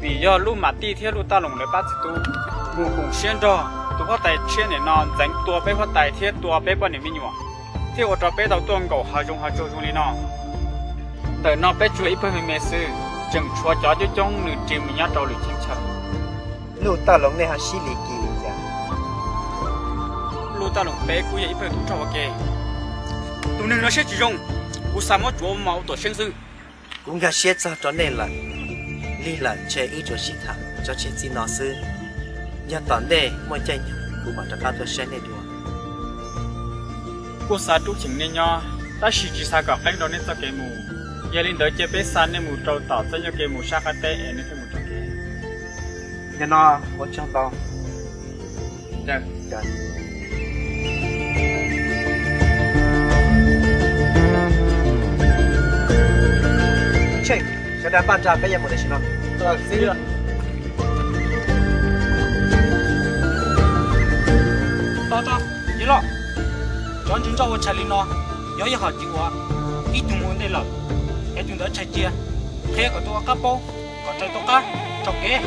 Vì do lúc mà đi theo lúc ta lồng lấy ba chỉ tu bù cùng xuyên đó tôi có tài chuyên để nó dành tua bé có tài thiết tua bé bọn này mình nhỉ thì ở đó bé đầu tuần cầu hạt dùng hạt chuối trong đi nó tại nó bé chuối mình mê sư. Chừng chua chó cho trong nửa chim mình nhát trâu lưỡi chính xác
Lúc ta lồng này hàng xí lì kỳ đi ra.
lúc ta lồng bé cũng vậy phải tu cho ok tu nên nó sẽ chỉ dùng cú sao mà chúa máu tổ sinh sư
cũng gà xếp ra cho nên là lý là chế ý cho sĩ thẳng cho chế gì nó sư. Nhà tòn đây mọi chơi cũng bảo cho ta tôi sẽ nên đùa.
Cú sao tu chỉnh nên nhau ta chỉ chỉ sao gặp anh đó nên ta cái mù giờ linh đợi chế bé san nên mù trâu tỏ cho nhau cái mù sa khát tê nên cái mù trâu cái
nhà nó có trong to.
Dạ.
Dạ. Chơi sẽ đang ban ra bây giờ một đề xin nó?
Ờ xin được to to nhớ lo. Chọn chúng cho tôi chạy lên nó. Nhớ gì họ chịu quá ít tụi muốn đây là cái chúng ta chạy chia thế của tôi cắp bông còn chơi tôi cá chọc kế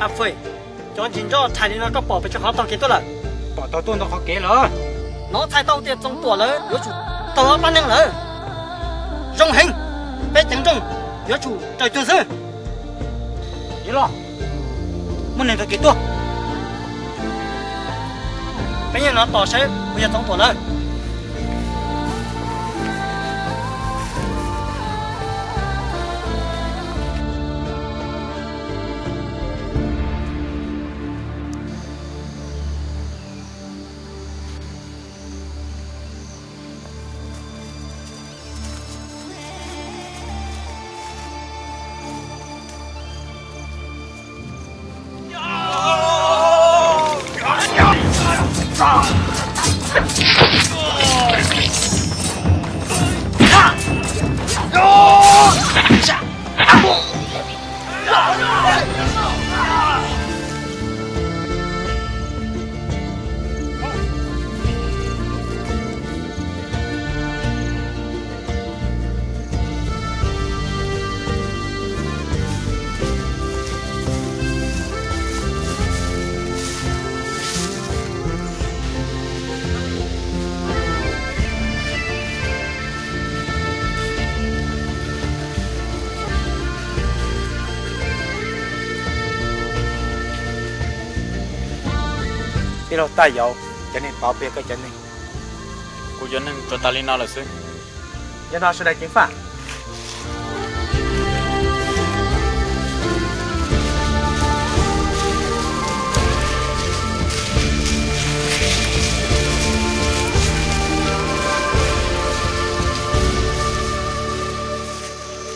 à phơi. Cho chính cho thay đi nó có cho họ tao kế tôi là
bỏ tao tuôn tao khó kế rồi.
Nó thay tao tiền trong tuổi lớn nhớ chủ. Tao bán năng lớn. Rong hình. Bé tiếng rong nhớ chủ, trời tuần sư
nhớ lo. Muốn nên tao kế tôi
bây giờ nó tỏ sẽ bây giờ trong tuổi lớn.
Đi đâu ta giàu cho nên bảo vệ cái cho nên
cô dân nên cho ta lên nào là sư
nhà nó sẽ đại chính phạt?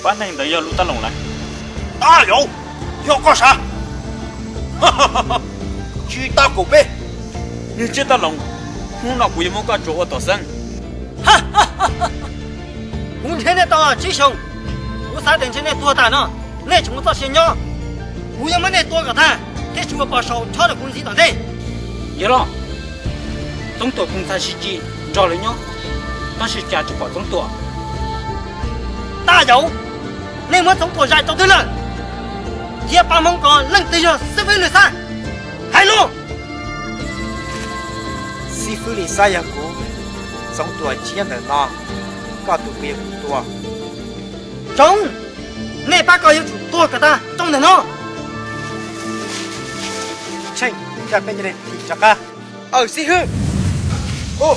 Bán này tới giờ lũ ta lồng này
ta hiểu hiểu có sao? Chỉ ta của bé
như chết ta lồng không nào cũng muốn có chỗ tổ sân
cũng thế này tao chỉ xong sao đến thế này tua ta nó. Này chúng ta xin nhau. Như mấy này tua cả ta. Thế chúng ta bảo sao cho được cũng gì tao đây.
Nhớ lo. Tổng tổ không ta chỉ chỉ cho lấy nhau. Ta sẽ trả cho bỏ tổng tổ.
Ta nên muốn sống tuổi dài trong thứ lần giờ ba mong còn lần từ giờ sẽ với người xa. Hay luôn
si phu li sa ya ku sống tuổi chỉ là nó có tụ của tua.
Trống này ba coi yêu chủ tua cả ta trong này nó.
Chơi ra bên này thì chắc à
ở si hư ô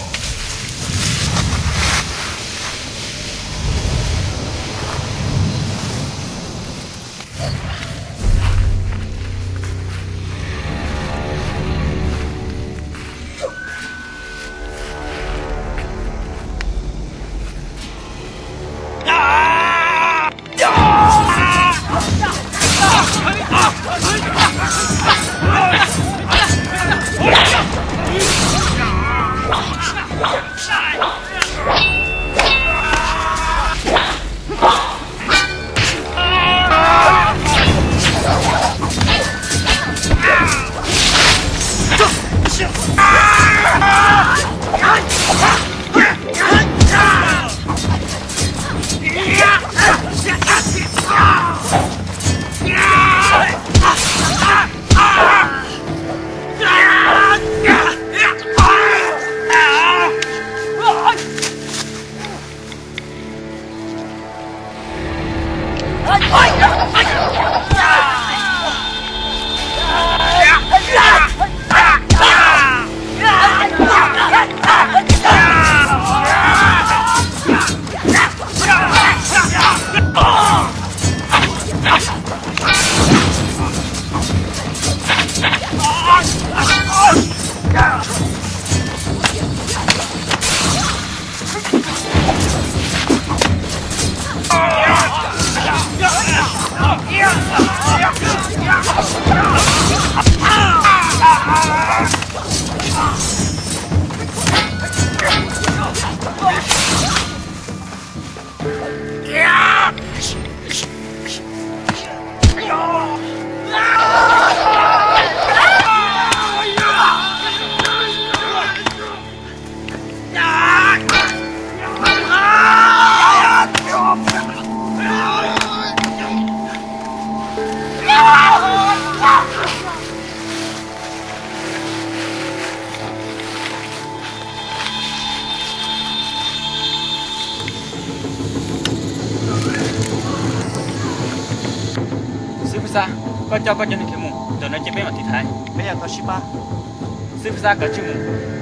ra cả chứ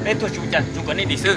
bên thuộc chủ trận chúng có nên đi sư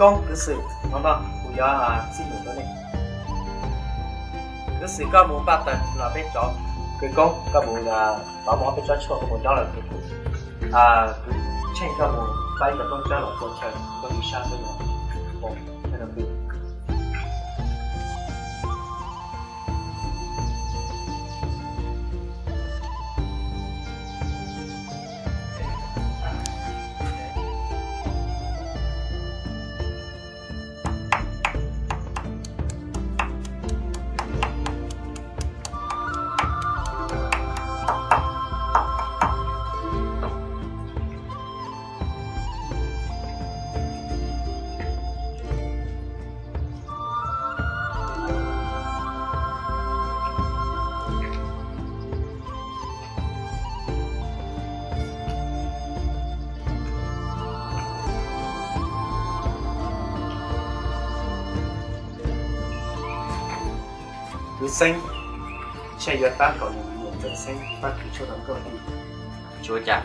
công
cứ sự nó đó bây giờ là xin một cái lên cứ sự có muốn bắt tận là bên chó. Cứ công có muốn là bảo mỏ bên chó chua có muốn đó là cái à cứ chạy có muốn bay cái con chó là con chó con đi sang bên ngoài chạy giờ ta có những nguồn chân xanh ta cứ cho đóng cơ đi.
Chúa chặt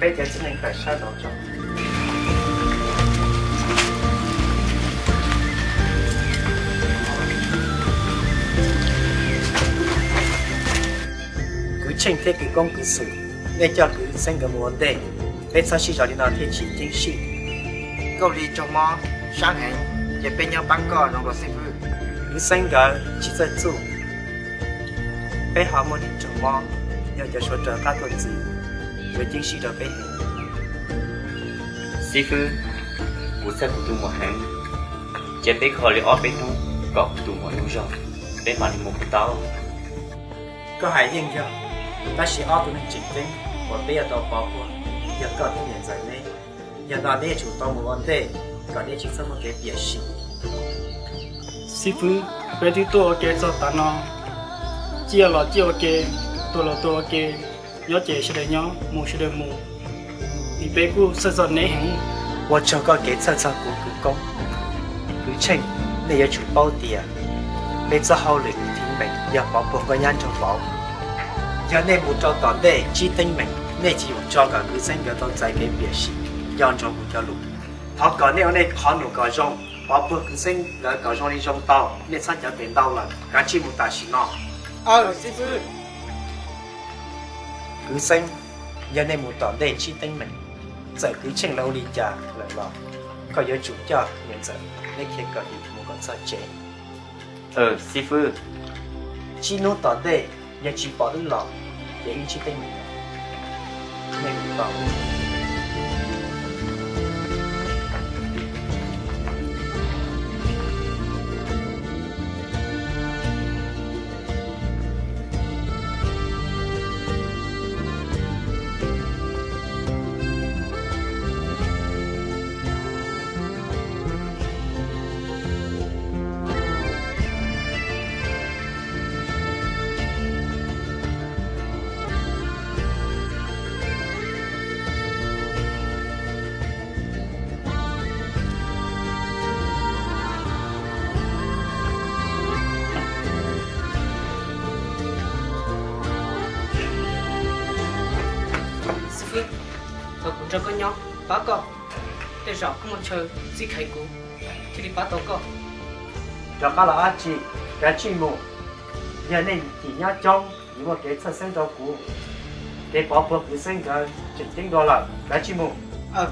bây giờ chỉ nên phải sao đó cho cứ tranh thế cái công cứ xử để cho cứ xanh cái muốn để sao chỉ cho đi nào thì chỉ chính sĩ
câu đi trong mò sáng hẹn về bên nhau bắn cò trong đó sư phụ
cứ xanh cái chỉ在做bé họ muốn đi trong mò要就说这大个子有惊喜的背后
sư phụ bố sẽ của tôi một hàng chỉ biết họ lấy ở bênนู้còn tôi mộtนู้rồi bên mà đi một cái tao
có hải yên cho ta chỉ ở tụi mình chỉnh tính và bây giờ tao bỏ qua giờ có những nhận giải này giờ đó để chủ tao một vấn đề có để chính xác một cái biểu示
sư phụ bé thì tôi ok cho ta nó chia là chia ok tôi là tôi ok nhớ chị sẽ để nhớ mua sẽ để mua thì bé cô sẽ dọn nấy hàng
我找个给这这股股工，股称你要出包地啊，你只好嚟听明，要保护个人做保，要你冇做到你只听明，你只用做个股称嘅当仔嘅表示， 让做冇咗路，他讲你我你可能个种，保护股称嚟个种你种到，你参加变到啦，假只冇大事咯，
ờ sư phụ
股称要你冇到你只听明。在股称楼里家嚟咯，佢有主家原则，你可以个有冇个在借。
ờ sư phụ
chỉ nó tỏ đây nhà chỉ bỏ được lọ để in chỉ tên mình nên mình bảo
chờ gì khai cú. Thì đi bá tao con
cho các là chị cái chị mù giờ này chỉ nhá trong nhưng mà cái thật sinh cho cú cái bỏ bớt cái sinh cái chỉ tính đó là cái chị mù
ờ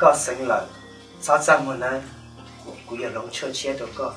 có sinh lợi sao ra một lần cú giờ lông chơi chia được có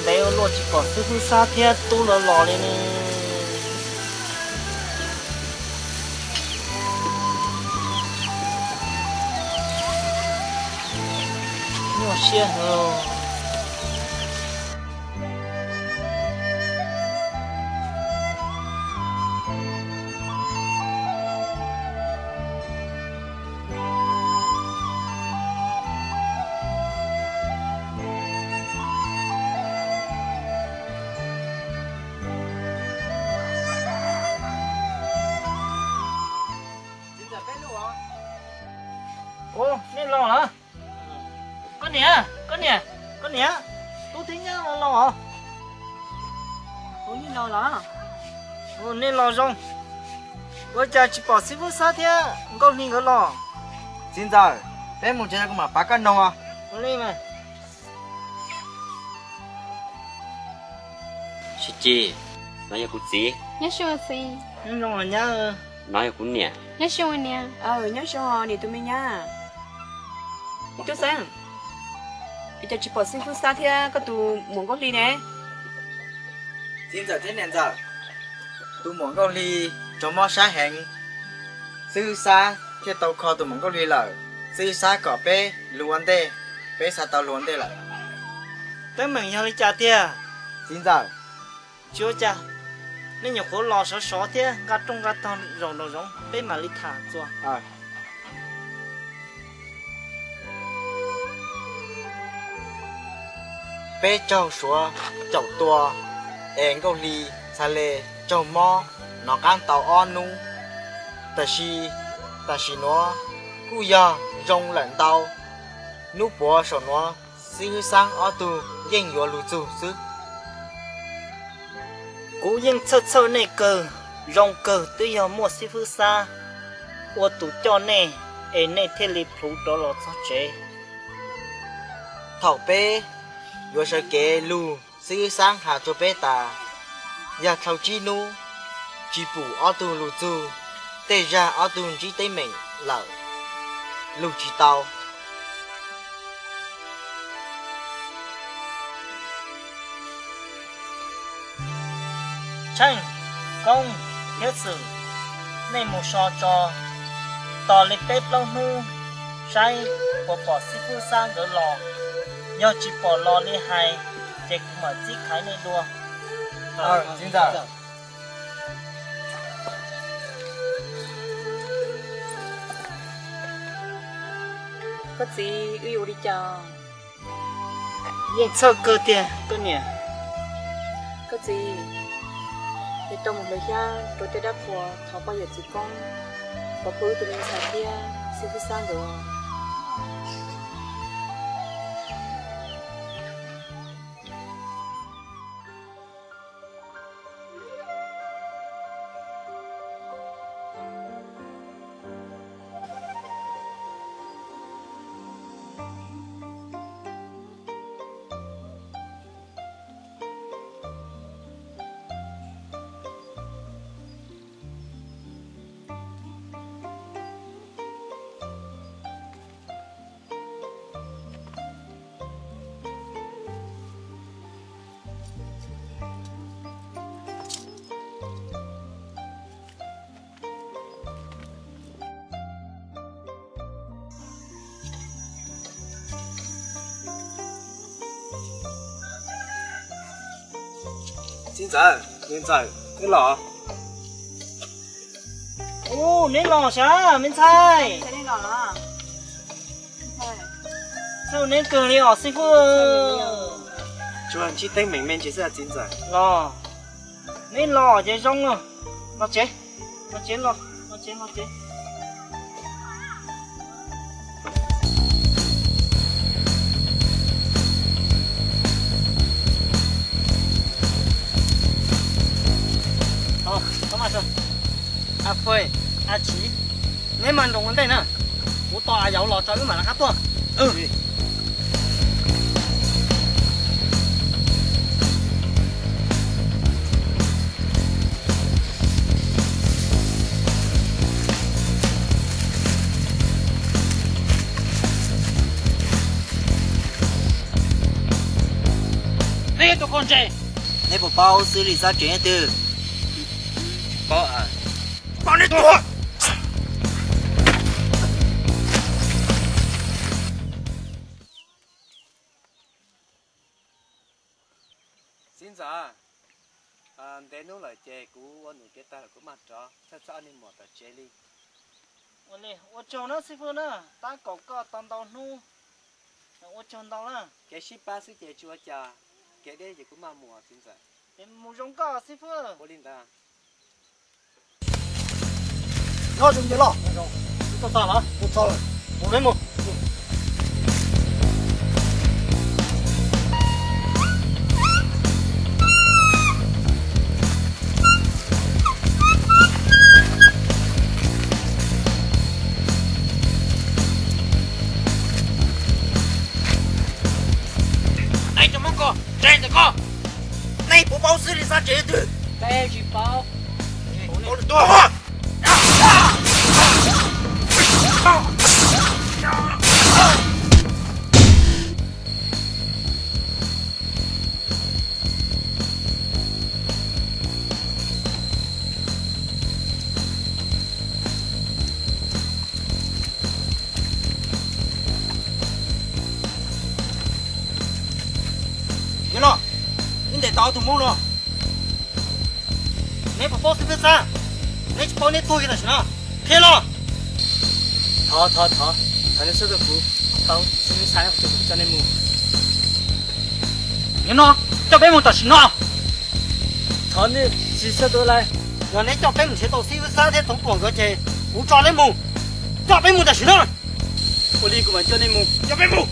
lần đấy lo chỉ có sư phụ sa thế tu là lò lên nè nhỏ xe hờ cha chỉ bỏ sư phụ sao thế con đi ngỡ lo
xin giờ bé một chơi cũng mà bác cân nông à
ô lên mà
chị chị nói cũng gì
nhớ xưa gì
nhưng mà nhá
nói cũng nhẹ
nhớ xưa nè
ờ nhớ sao nè tụi mình nha chú sang bây giờ chỉ bỏ sinh phu sa thế có tụ muốn có đi nè
xin giờ thế nên giờ tôi muốn con đi cho mò xa hẹn. Sư xa thế tàu kho tôi muốn con đi là sư xa có bé luôn đê. Bé xa tàu luôn đê lại
tới mình nhau đi cha tia
xin giờ
chúa cha nên nhiều khổ lo sợ sợ thế gạt trong gạt thon rồng rồng rồng bé mà đi thả cho
à bé châu số chậu tua em con đi xa lê châu mò nó can tàu on nu. Ta si ta si nó cú ya rong lạnh tàu. Nu bỏ sổ nó sư sang ở tu, yên yo lu chu sư
cú yên chơ chơ này cơ rong cơ tôi yo mua sư phụ sa. Ô tu cho nè em nè thế li phụ đó lo cho chế
thảo bê yo sợ kê lu sư sang hà cho bê ta. Ya thảo chi nu chỉ bù ở tu lu chu tê ra ở tu chỉ tê mình lợ lu chỉ tao.
Tranh công thiết sự nên một so cho tỏ lịch bếp lâu nu say của bỏ sư phụ sang gỡ lò. Do chỉ bỏ lò đi hay để cũng mở chiếc khái này đua
ờ xin giờ
có gì uy đi cho
yên sơ cơ tiền? Cơ nhỉ?
Có gì? Thì trong một lời tôi จะ đáp phù họ bao giờ chỉ con? Bỏ bứ tụi mình xài kia sư phụ sang rồi
giờ xin giờ cái lọ
ô nên lò sao mình sai
thế nên là nó
sao nên cười đi ở sư phụ
chú anh chỉ tên mình men chỉ là xin giờ
lò. Nên lò chế rong à. Nó chế. Nó chế lò. Nó chế nó chế Phơi, à chị, nếu mà đồng vấn đề nữa, của tòa dạo lò trời mà là khác tua. Ừ. Này tụi con trẻ,
nếu bộ bao xử lý sao chuyện từ
có à
con đi tụi.
nu. Nó đó là. Cái ship ba sĩ chạy chùa chà. Cái đấy thì cũng mà mùa xin sợ.
Em mua giống cả sĩ phụ
bố linh ta.
Nó dùng gì lo. Tôi tao hả tôi
tao bố mấy mù 那个内
部包。是
零三绝对再举包我的断啊啊啊啊 tomorrow. Ne propose ra, ta. chỉ chpo ne tôi cái nó, Thế lo.
Thọ thọ thọ. Thằng nó sơ được phụ. Tao xin sai học chụp cho nên mù.
Nhớ nó. Cho bé một tờ xin nó.
Thọ nè chỉ sơ tôi lại.
Nó nè cho bé một chế tàu xí với ta thế tổng quảng cái chế. Ú cho lấy mù. Cho bé một tờ xin nó.
Ô ly của mình cho nên mù.
Cho bé
mù.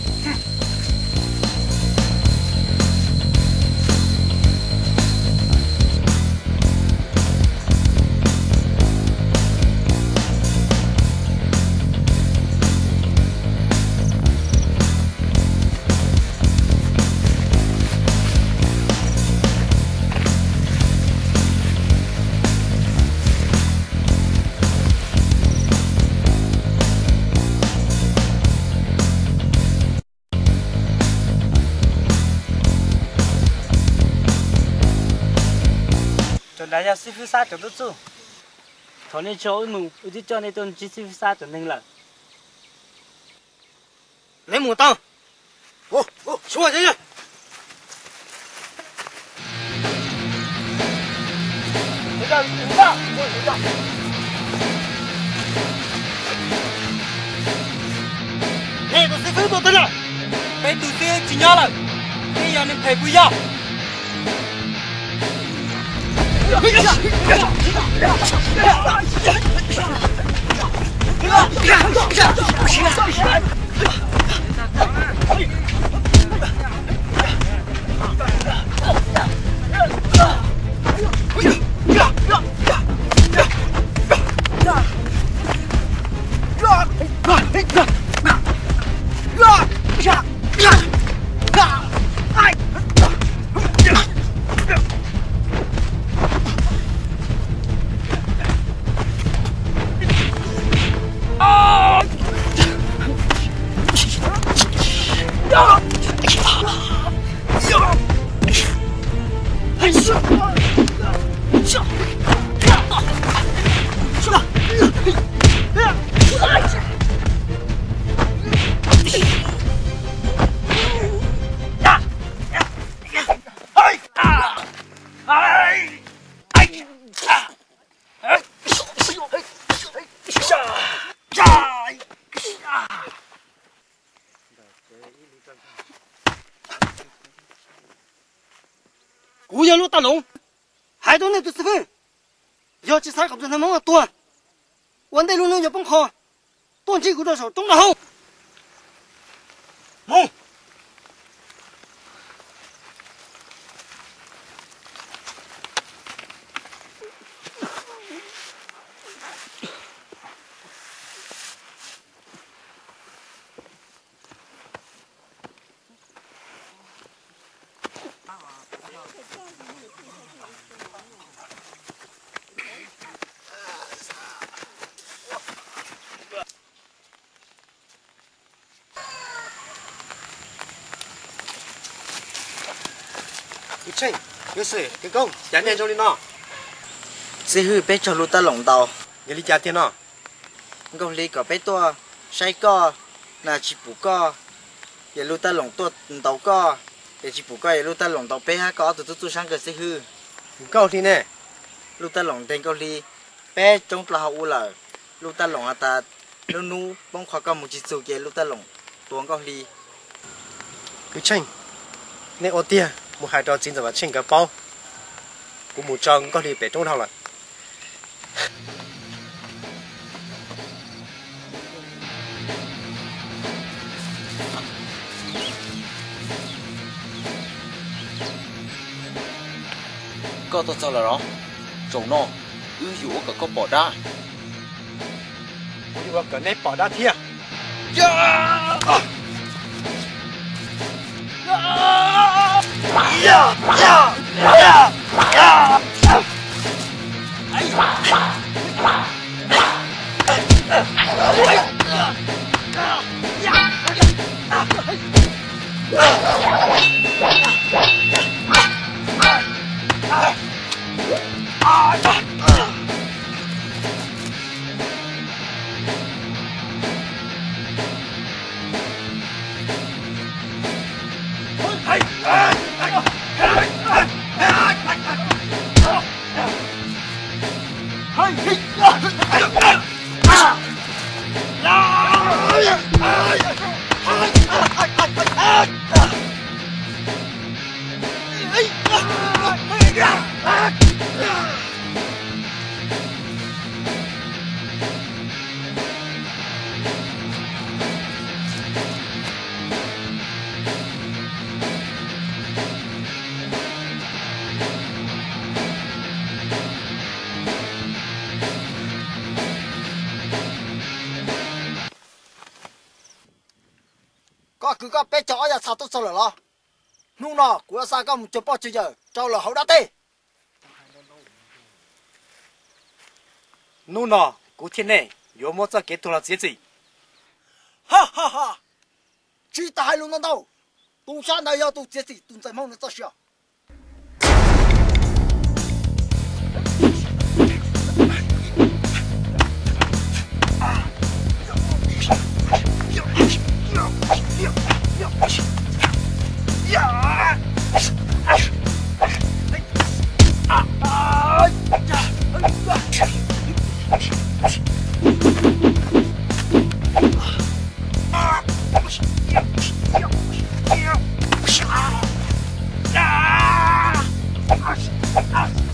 giờ sư phụ sao chẳng tốt chứ thằng này cho mù ưu chứ cho nên tôi chỉ
sư phụ sao chẳng nên là lấy mù tao. Ô ô xuống đây Hãy subscribe cho kênh Ghiền Mì Gõ Để không bỏ lỡ những video hấp dẫn Hey, tôi sẽ phước tôi tên là Bé tụi kia chỉ nhớ là Cái giờ nên thầy vui nhau 不行。giờ chỉ sai cộng dân mong là tuần vấn đề luôn luôn nhập bông kho tuần chỉ của đội sổ
trong đầu mong sự cái công chán nên cho đi nó
sư hư bế cho lúa ta lỏng tàu.
Nhớ lý chán thế nó
công lý có bé to say co là chỉ bù co. Giờ lúa ta lỏng to tàu co. Giờ chỉ bù co giờ lúa ta lỏng tàu bế ha co từ từ từ sáng cái sư hư.
Câu thì nè.
Lúa ta lỏng tên câu lý bế trong tàu u lờ. Lúa ta lỏng à ta nó nu bông khó có một chỉ số kia lúa ta lỏng tuồng câu lý
cứ tranh nè ô tia một hai trò chín giờ mà chỉnh cái bao cũng một tròn có đi về trốn thằng lại
có tôi cho là đó. Trồng nó ư hiểu cả con bỏ
đa hiểu cả nếp bỏ đa thiệt.
Yeah! Yeah!
sao lại lo. Nung nọ của sa công chụp bao chữ giờ cho là hậu đã tê
nung nọ của thiên này yếu mất ra kết thúc là gì?
Ha ha ha. Chỉ ta hai luôn đâu? Tu sa này yêu tu chết gì tu chạy mong nó sao sao Yeah. 啊
cũng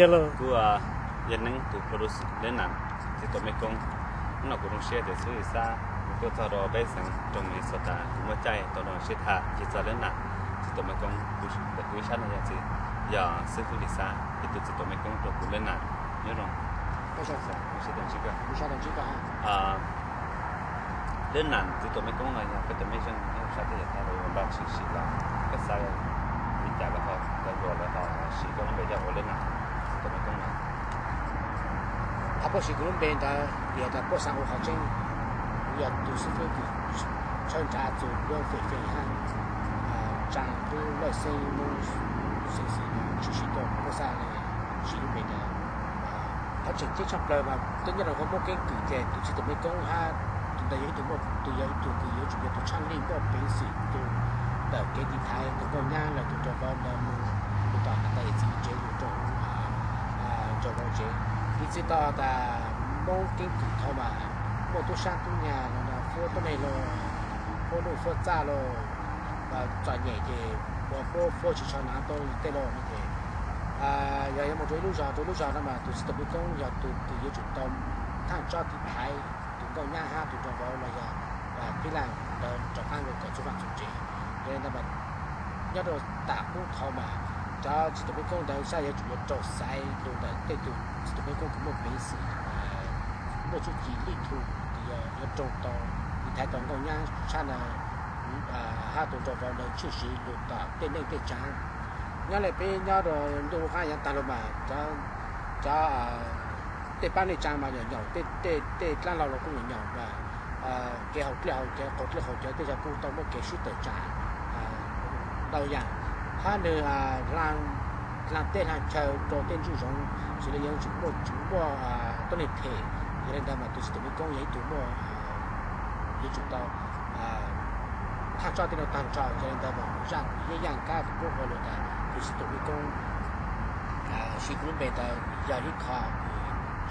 giờ là
cú à dân nâng tụ produce lên nằm thì tụi mấy công nó cũng share để xử lý xa tôi cho đó bây giờ trong mấy số ta cũng mất chạy tụi nó share thà chỉ cho lên nằm thì tụi mấy công cũng được quý sát này gì giờ xử lý xa thì tụi tụi mấy công tụi cũng lên nằm nhớ không
không sao
không sao đồng chí cả
không sao đồng chí cả
à lên nằm thì tụi mấy công này cái tụi mấy dân nó sao thì ta rồi bằng sự sự là cái sai thì trả là họ cái gọi là họ sự công bây giờ lên nằm tụi mấy công này
à bố sĩ cũng bên ta giờ ta bố sang học sinh giờ tu sư phụ thì chân trả chủ yếu phải phải ha à tu lợi sinh mu sinh sinh chỉ chỉ đồ bố sang này chỉ bên ta họ chỉ chỉ trong lời mà tất nhiên là có một cái cử trẻ tụi chỉ tụi mấy công ha tụi đây tụi một tụi yếu tụi tụi yếu tụi tụi trang linh có bên sĩ tụi đợt cái gì thái tụi con nhang là tụi cho con là mu tụi ta là tại chỉ chế tụi cho à cho con chế thì chỉ tỏ ta mô kinh kỳ thọ mà một tu sang tu nhà là phô tu này lo phô đủ phô cha lo và chọn nhẹ thì bộ phô phô chỉ cho nó tôi tê lo như thế. À giờ em một chỗ lúc giờ chỗ lúc giờ mà tụi tụi công giờ tụi tụi yêu chủ tâm thằng cho thì thấy chúng công nhà ha, tụi trong vào là giờ, và phi làm ờ, cho ăn được cái chỗ bạn chủ trì nên là mình nhớ đồ tả cũng thọ mà đó chỉ tụi con đâu sao giờ chúng nó trâu sai luôn đấy để tụi chỉ tụi con cũng một mấy sự à, một chút chỉ lý thu thì à, nó trâu to, thì thấy toàn con nhá sao là à, hai tụi trâu vào đời chưa sĩ lụt tả tên này tên trắng nhá lại bên nhá rồi đồ khai nhá ta rồi mà cho cho tên ban này trang mà nhỏ nhỏ tên tên tên lan lầu là cũng nhỏ nhỏ mà cái học cái học cái học cái học cái cái cũng cụ tao một cái suy tử trả đầu dạng ha nửa à làm làm tên hàng chờ cho tên chủ sống chỉ là những chủ bộ chủ bộ à tôi này thể cho nên mà tôi sẽ tự công giấy chủ bộ như chúng ta à thang cho tên nó tăng cho cho nên mà rằng những dạng ca của bộ rồi là tôi sẽ tự công à chỉ cũng bây giờ giờ đi khó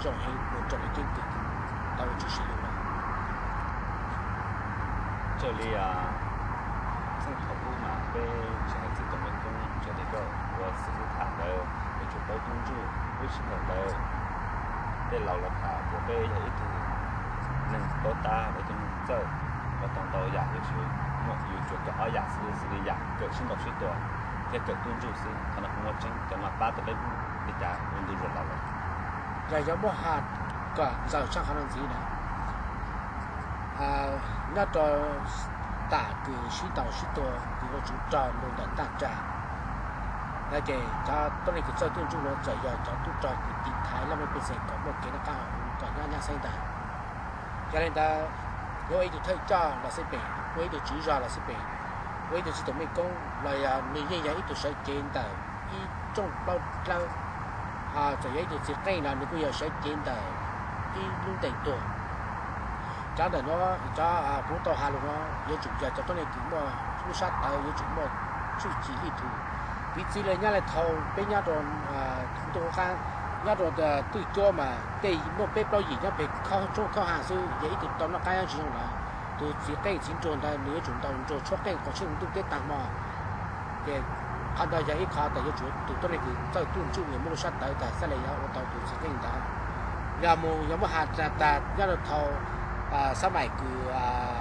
trong hình một trong những kinh tế tao chỉ sử dụng
这里啊，正好不嘛，被小孩子都没 Bro, vừa sử dụng thẳng đều để chúng tôi chung trừ với sự hưởng đều để lão lập hạ của bê và ít thù nên tôi ta để chúng giờ và tổng tàu giả được sự mọi yếu chủ cả ai giả sự sự giả cỡ sinh đọc sự tuổi thế cỡ chung trừ sự thằng nào một chân thằng nào ba tờ bên bị trả nên tôi rồi lão lập
giải giáo bỏ hạt cả giải sang khả năng gì này à nó cho tả cử sĩ tàu sĩ tổ thì có chú tròn đồ đánh tạc trạng là cái cho tôi này cái cho tôi chung nó chơi giờ cho tôi trò cứ tìm thái là mới bị sẽ có một cái nó cao cả nhà nhà xây đà cho nên ta nếu thì thấy cho là sẽ bị nếu thì chỉ ra là sẽ bị nếu thì chỉ tụi mình công là mình như vậy thì sẽ chiến tờ, y trong bao lâu. À chỉ ấy thì sẽ cây là mình cũng giờ sẽ chiến tờ, y luôn tiền tuổi cho nên nó, cho à cũng to hà luôn nó giờ chúng giờ cho tôi này cũng mà chú sát tờ giờ chúng mà chú chỉ đi thôi vì chỉ là nhát là thâu, bên nhát rồi à không tôi khăn nhát rồi tự cho mà để một bếp bao gì nhát bếp khâu chỗ khâu hàng sư dễ thì tao nó cái gì không là tôi chỉ cái chính trồn ta nữa chúng ta rồi cho cái có chuyện tôi cái tặng mà để họ đòi dạy khó tại cho chúng tôi tôi thì tôi tôi chung người mua sắt tại tại sẽ lấy ở tàu tôi sẽ cái đó là một nhóm một hạt là ta nhát là thâu à sau này cứ à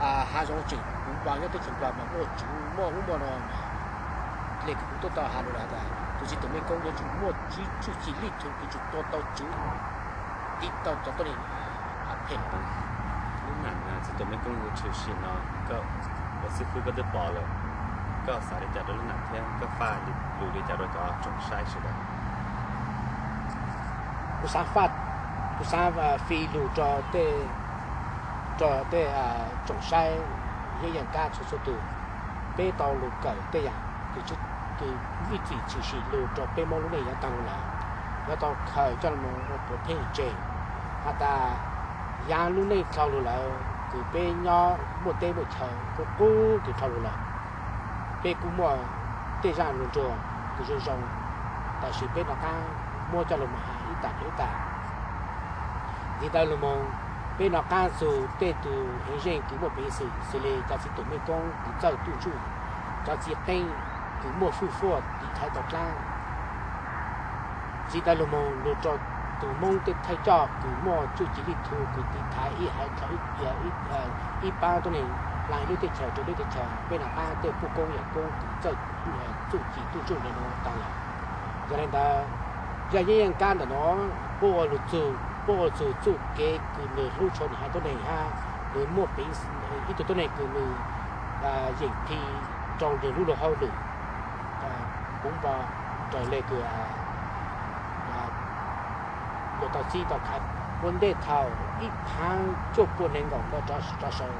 à hai dòng chỉnh cũng bao nhiêu tôi chỉnh vào mà mua chú mua cũng mua rồi lệ cũng tốt tao hà nội là tôi chỉ tụi mình công nhân chúng mua chỉ chủ chỉ lý chúng cái chúng tôi tao chú đi tao cho tao này à phê
lúc nào là chỉ tụi mình công nhân chủ chỉ nó có có sự cứ có được bỏ rồi có xả để trả đôi lúc nào thêm có pha để lùi để trả đôi cho trong sai sự đó
tôi sáng phát tôi sáng và phi lùi cho tê cho tê à trong sai như vậy ca số số từ bê tàu lùi cởi tê dạng thì chút cái vị trí chỉ chỉ lù cho bên mong lúc này yang tăng là nó tăng khởi cho nó một bộ thế chế mà ta? Yang lúc này khởi lù là từ bên nhỏ một tế một chờ cô cô từ khởi lù là bên cú mua tế ra luôn cho từ rồi dòng tại sự bên nó ta mua cho lù mà ít tạt ít tạt thì ta lù mong bên nó ca số tê từ hình dạng cứ một bên sự xử lý cho chỉ tổ mê công, thì cho tu chu cho chỉ tên cứ một phu phu thì thay tọt lang chỉ ta lô mồ lô cho từ mông tới thay cho cứ mò chú chỉ đi thu cứ đi thái ít hay thở ít y ít ba tôi này. Lại đi tới chờ cho đi chờ bên là ba tới phụ công nhà công cứ chơi chú chỉ tu chú này nó tăng lại cho nên ta giờ như yang can là nó bỏ lô chú bộ chú chú kế cứ người lưu cho hai tôi này ha. Người mua bình ít tôi này cứ người à dịch thì trong người lưu là hậu được cũng vào trời lệ cửa đồ tao chỉ tao khát. Vấn đề thảo ít tháng chụp buồn nên gọng đó cho cho sâu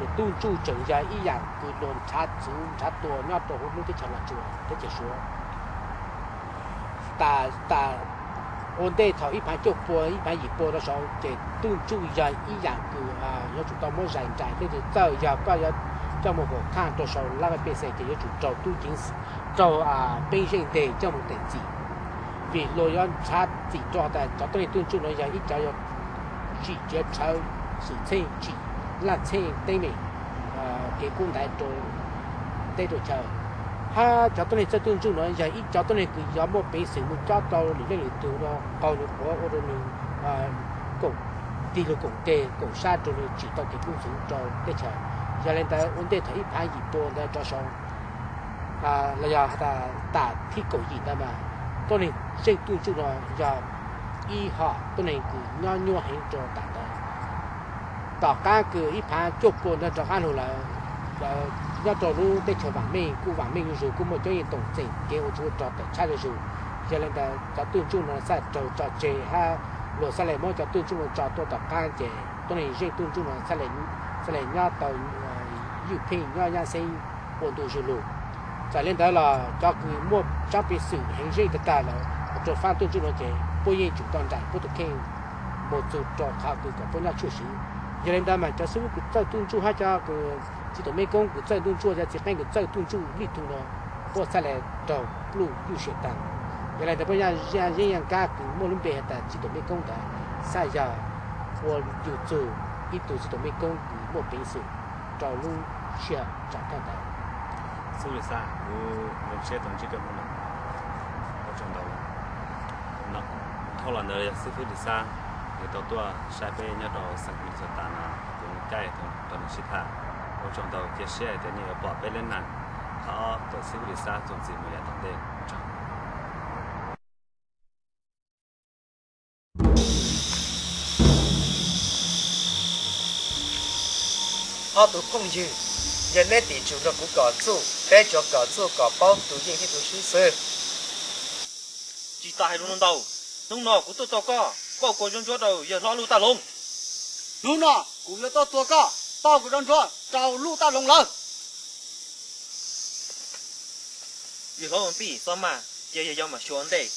để tu chu chừng ra ý dạng cứ đồn chát chú chát tua nhát tua hôm nay cái là chùa cái chỉ số ta ta vấn đề thảo ít tháng chụp buồn ít tháng gì buồn đó sau để tu chu ra ý dạng cứ à nhớ chúng ta mới rảnh rảnh để để giờ giờ có giờ trong một cuộc khang cho sau là cái bề sẽ chỉ chủ trâu tu chính trâu à một vì yon cha chỉ cho ta cho tôi tuân chủ nó giờ ít cho yo chỉ cho cháu sự thế chỉ là thế à, đây mình à cái cung đại đồ đây đồ chờ ha cho tôi cho tuân chủ nó giờ ít cho tôi cứ giờ một bên sự một cho tao để lấy từ đó còn được của ô đồ mình cũng đi được cũng tê cũng xa rồi chỉ tao cái cung sự cho để chờ giờ lên ta vấn đề thấy phải gì bộ để cho xong à là giờ ta ta thi cổ gì ta mà tôi này xây tu chú rồi giờ y họ tôi này cứ nho nho hình cho ta ta tỏ ca cứ y phá chụp bộ để cho ăn là là do cho lu để cho vàng mình cú vàng mình rồi cú một chỗ yên tổng chỉnh cái chú cho để cha rồi giờ lên ta cho tu chú nó sẽ cho cho chế ha rồi sẽ lại mỗi cho tu chú nó tôi tập can chế tôi này xây tu chú nó sẽ lại sẽ lại nhớ tàu yêu pin nhớ nhớ xây ổn rồi 在领导了，交给莫交给首行人的带领，做饭反对这种人，不应就当在不得看，莫走找他这个不能出行。一领导们，这是我们在东珠还加个，记得没讲过在东珠，在那个在东珠里头呢，包再来找不如有些大。原来的不像像营养干的，莫能白的，记得没讲的，三下我就走，一肚子都没讲过，莫平时找路去找他的。
苏里萨，我我些东西跟我们，我找到了。那后来呢，师傅里萨，你到多晒被人家到生活就打那，用盖同同其他，我找到这些的你要宝贝人难，好到师傅里萨总之没有当的。
họ tụ công dư Giờ nên tỷ chủ nó cũng có chủ bé cho có chủ có bao tụ nhiên thì tụ sư sơ
chỉ tại luôn đầu lúc nào cũng tôi to có bao cô trong chỗ đầu giờ lo lu ta lông
lúc nào cũng là to to có bao cô trong chỗ trào lu ta lông lơ
giờ lo bị sao mà giờ giờ mà xuống đây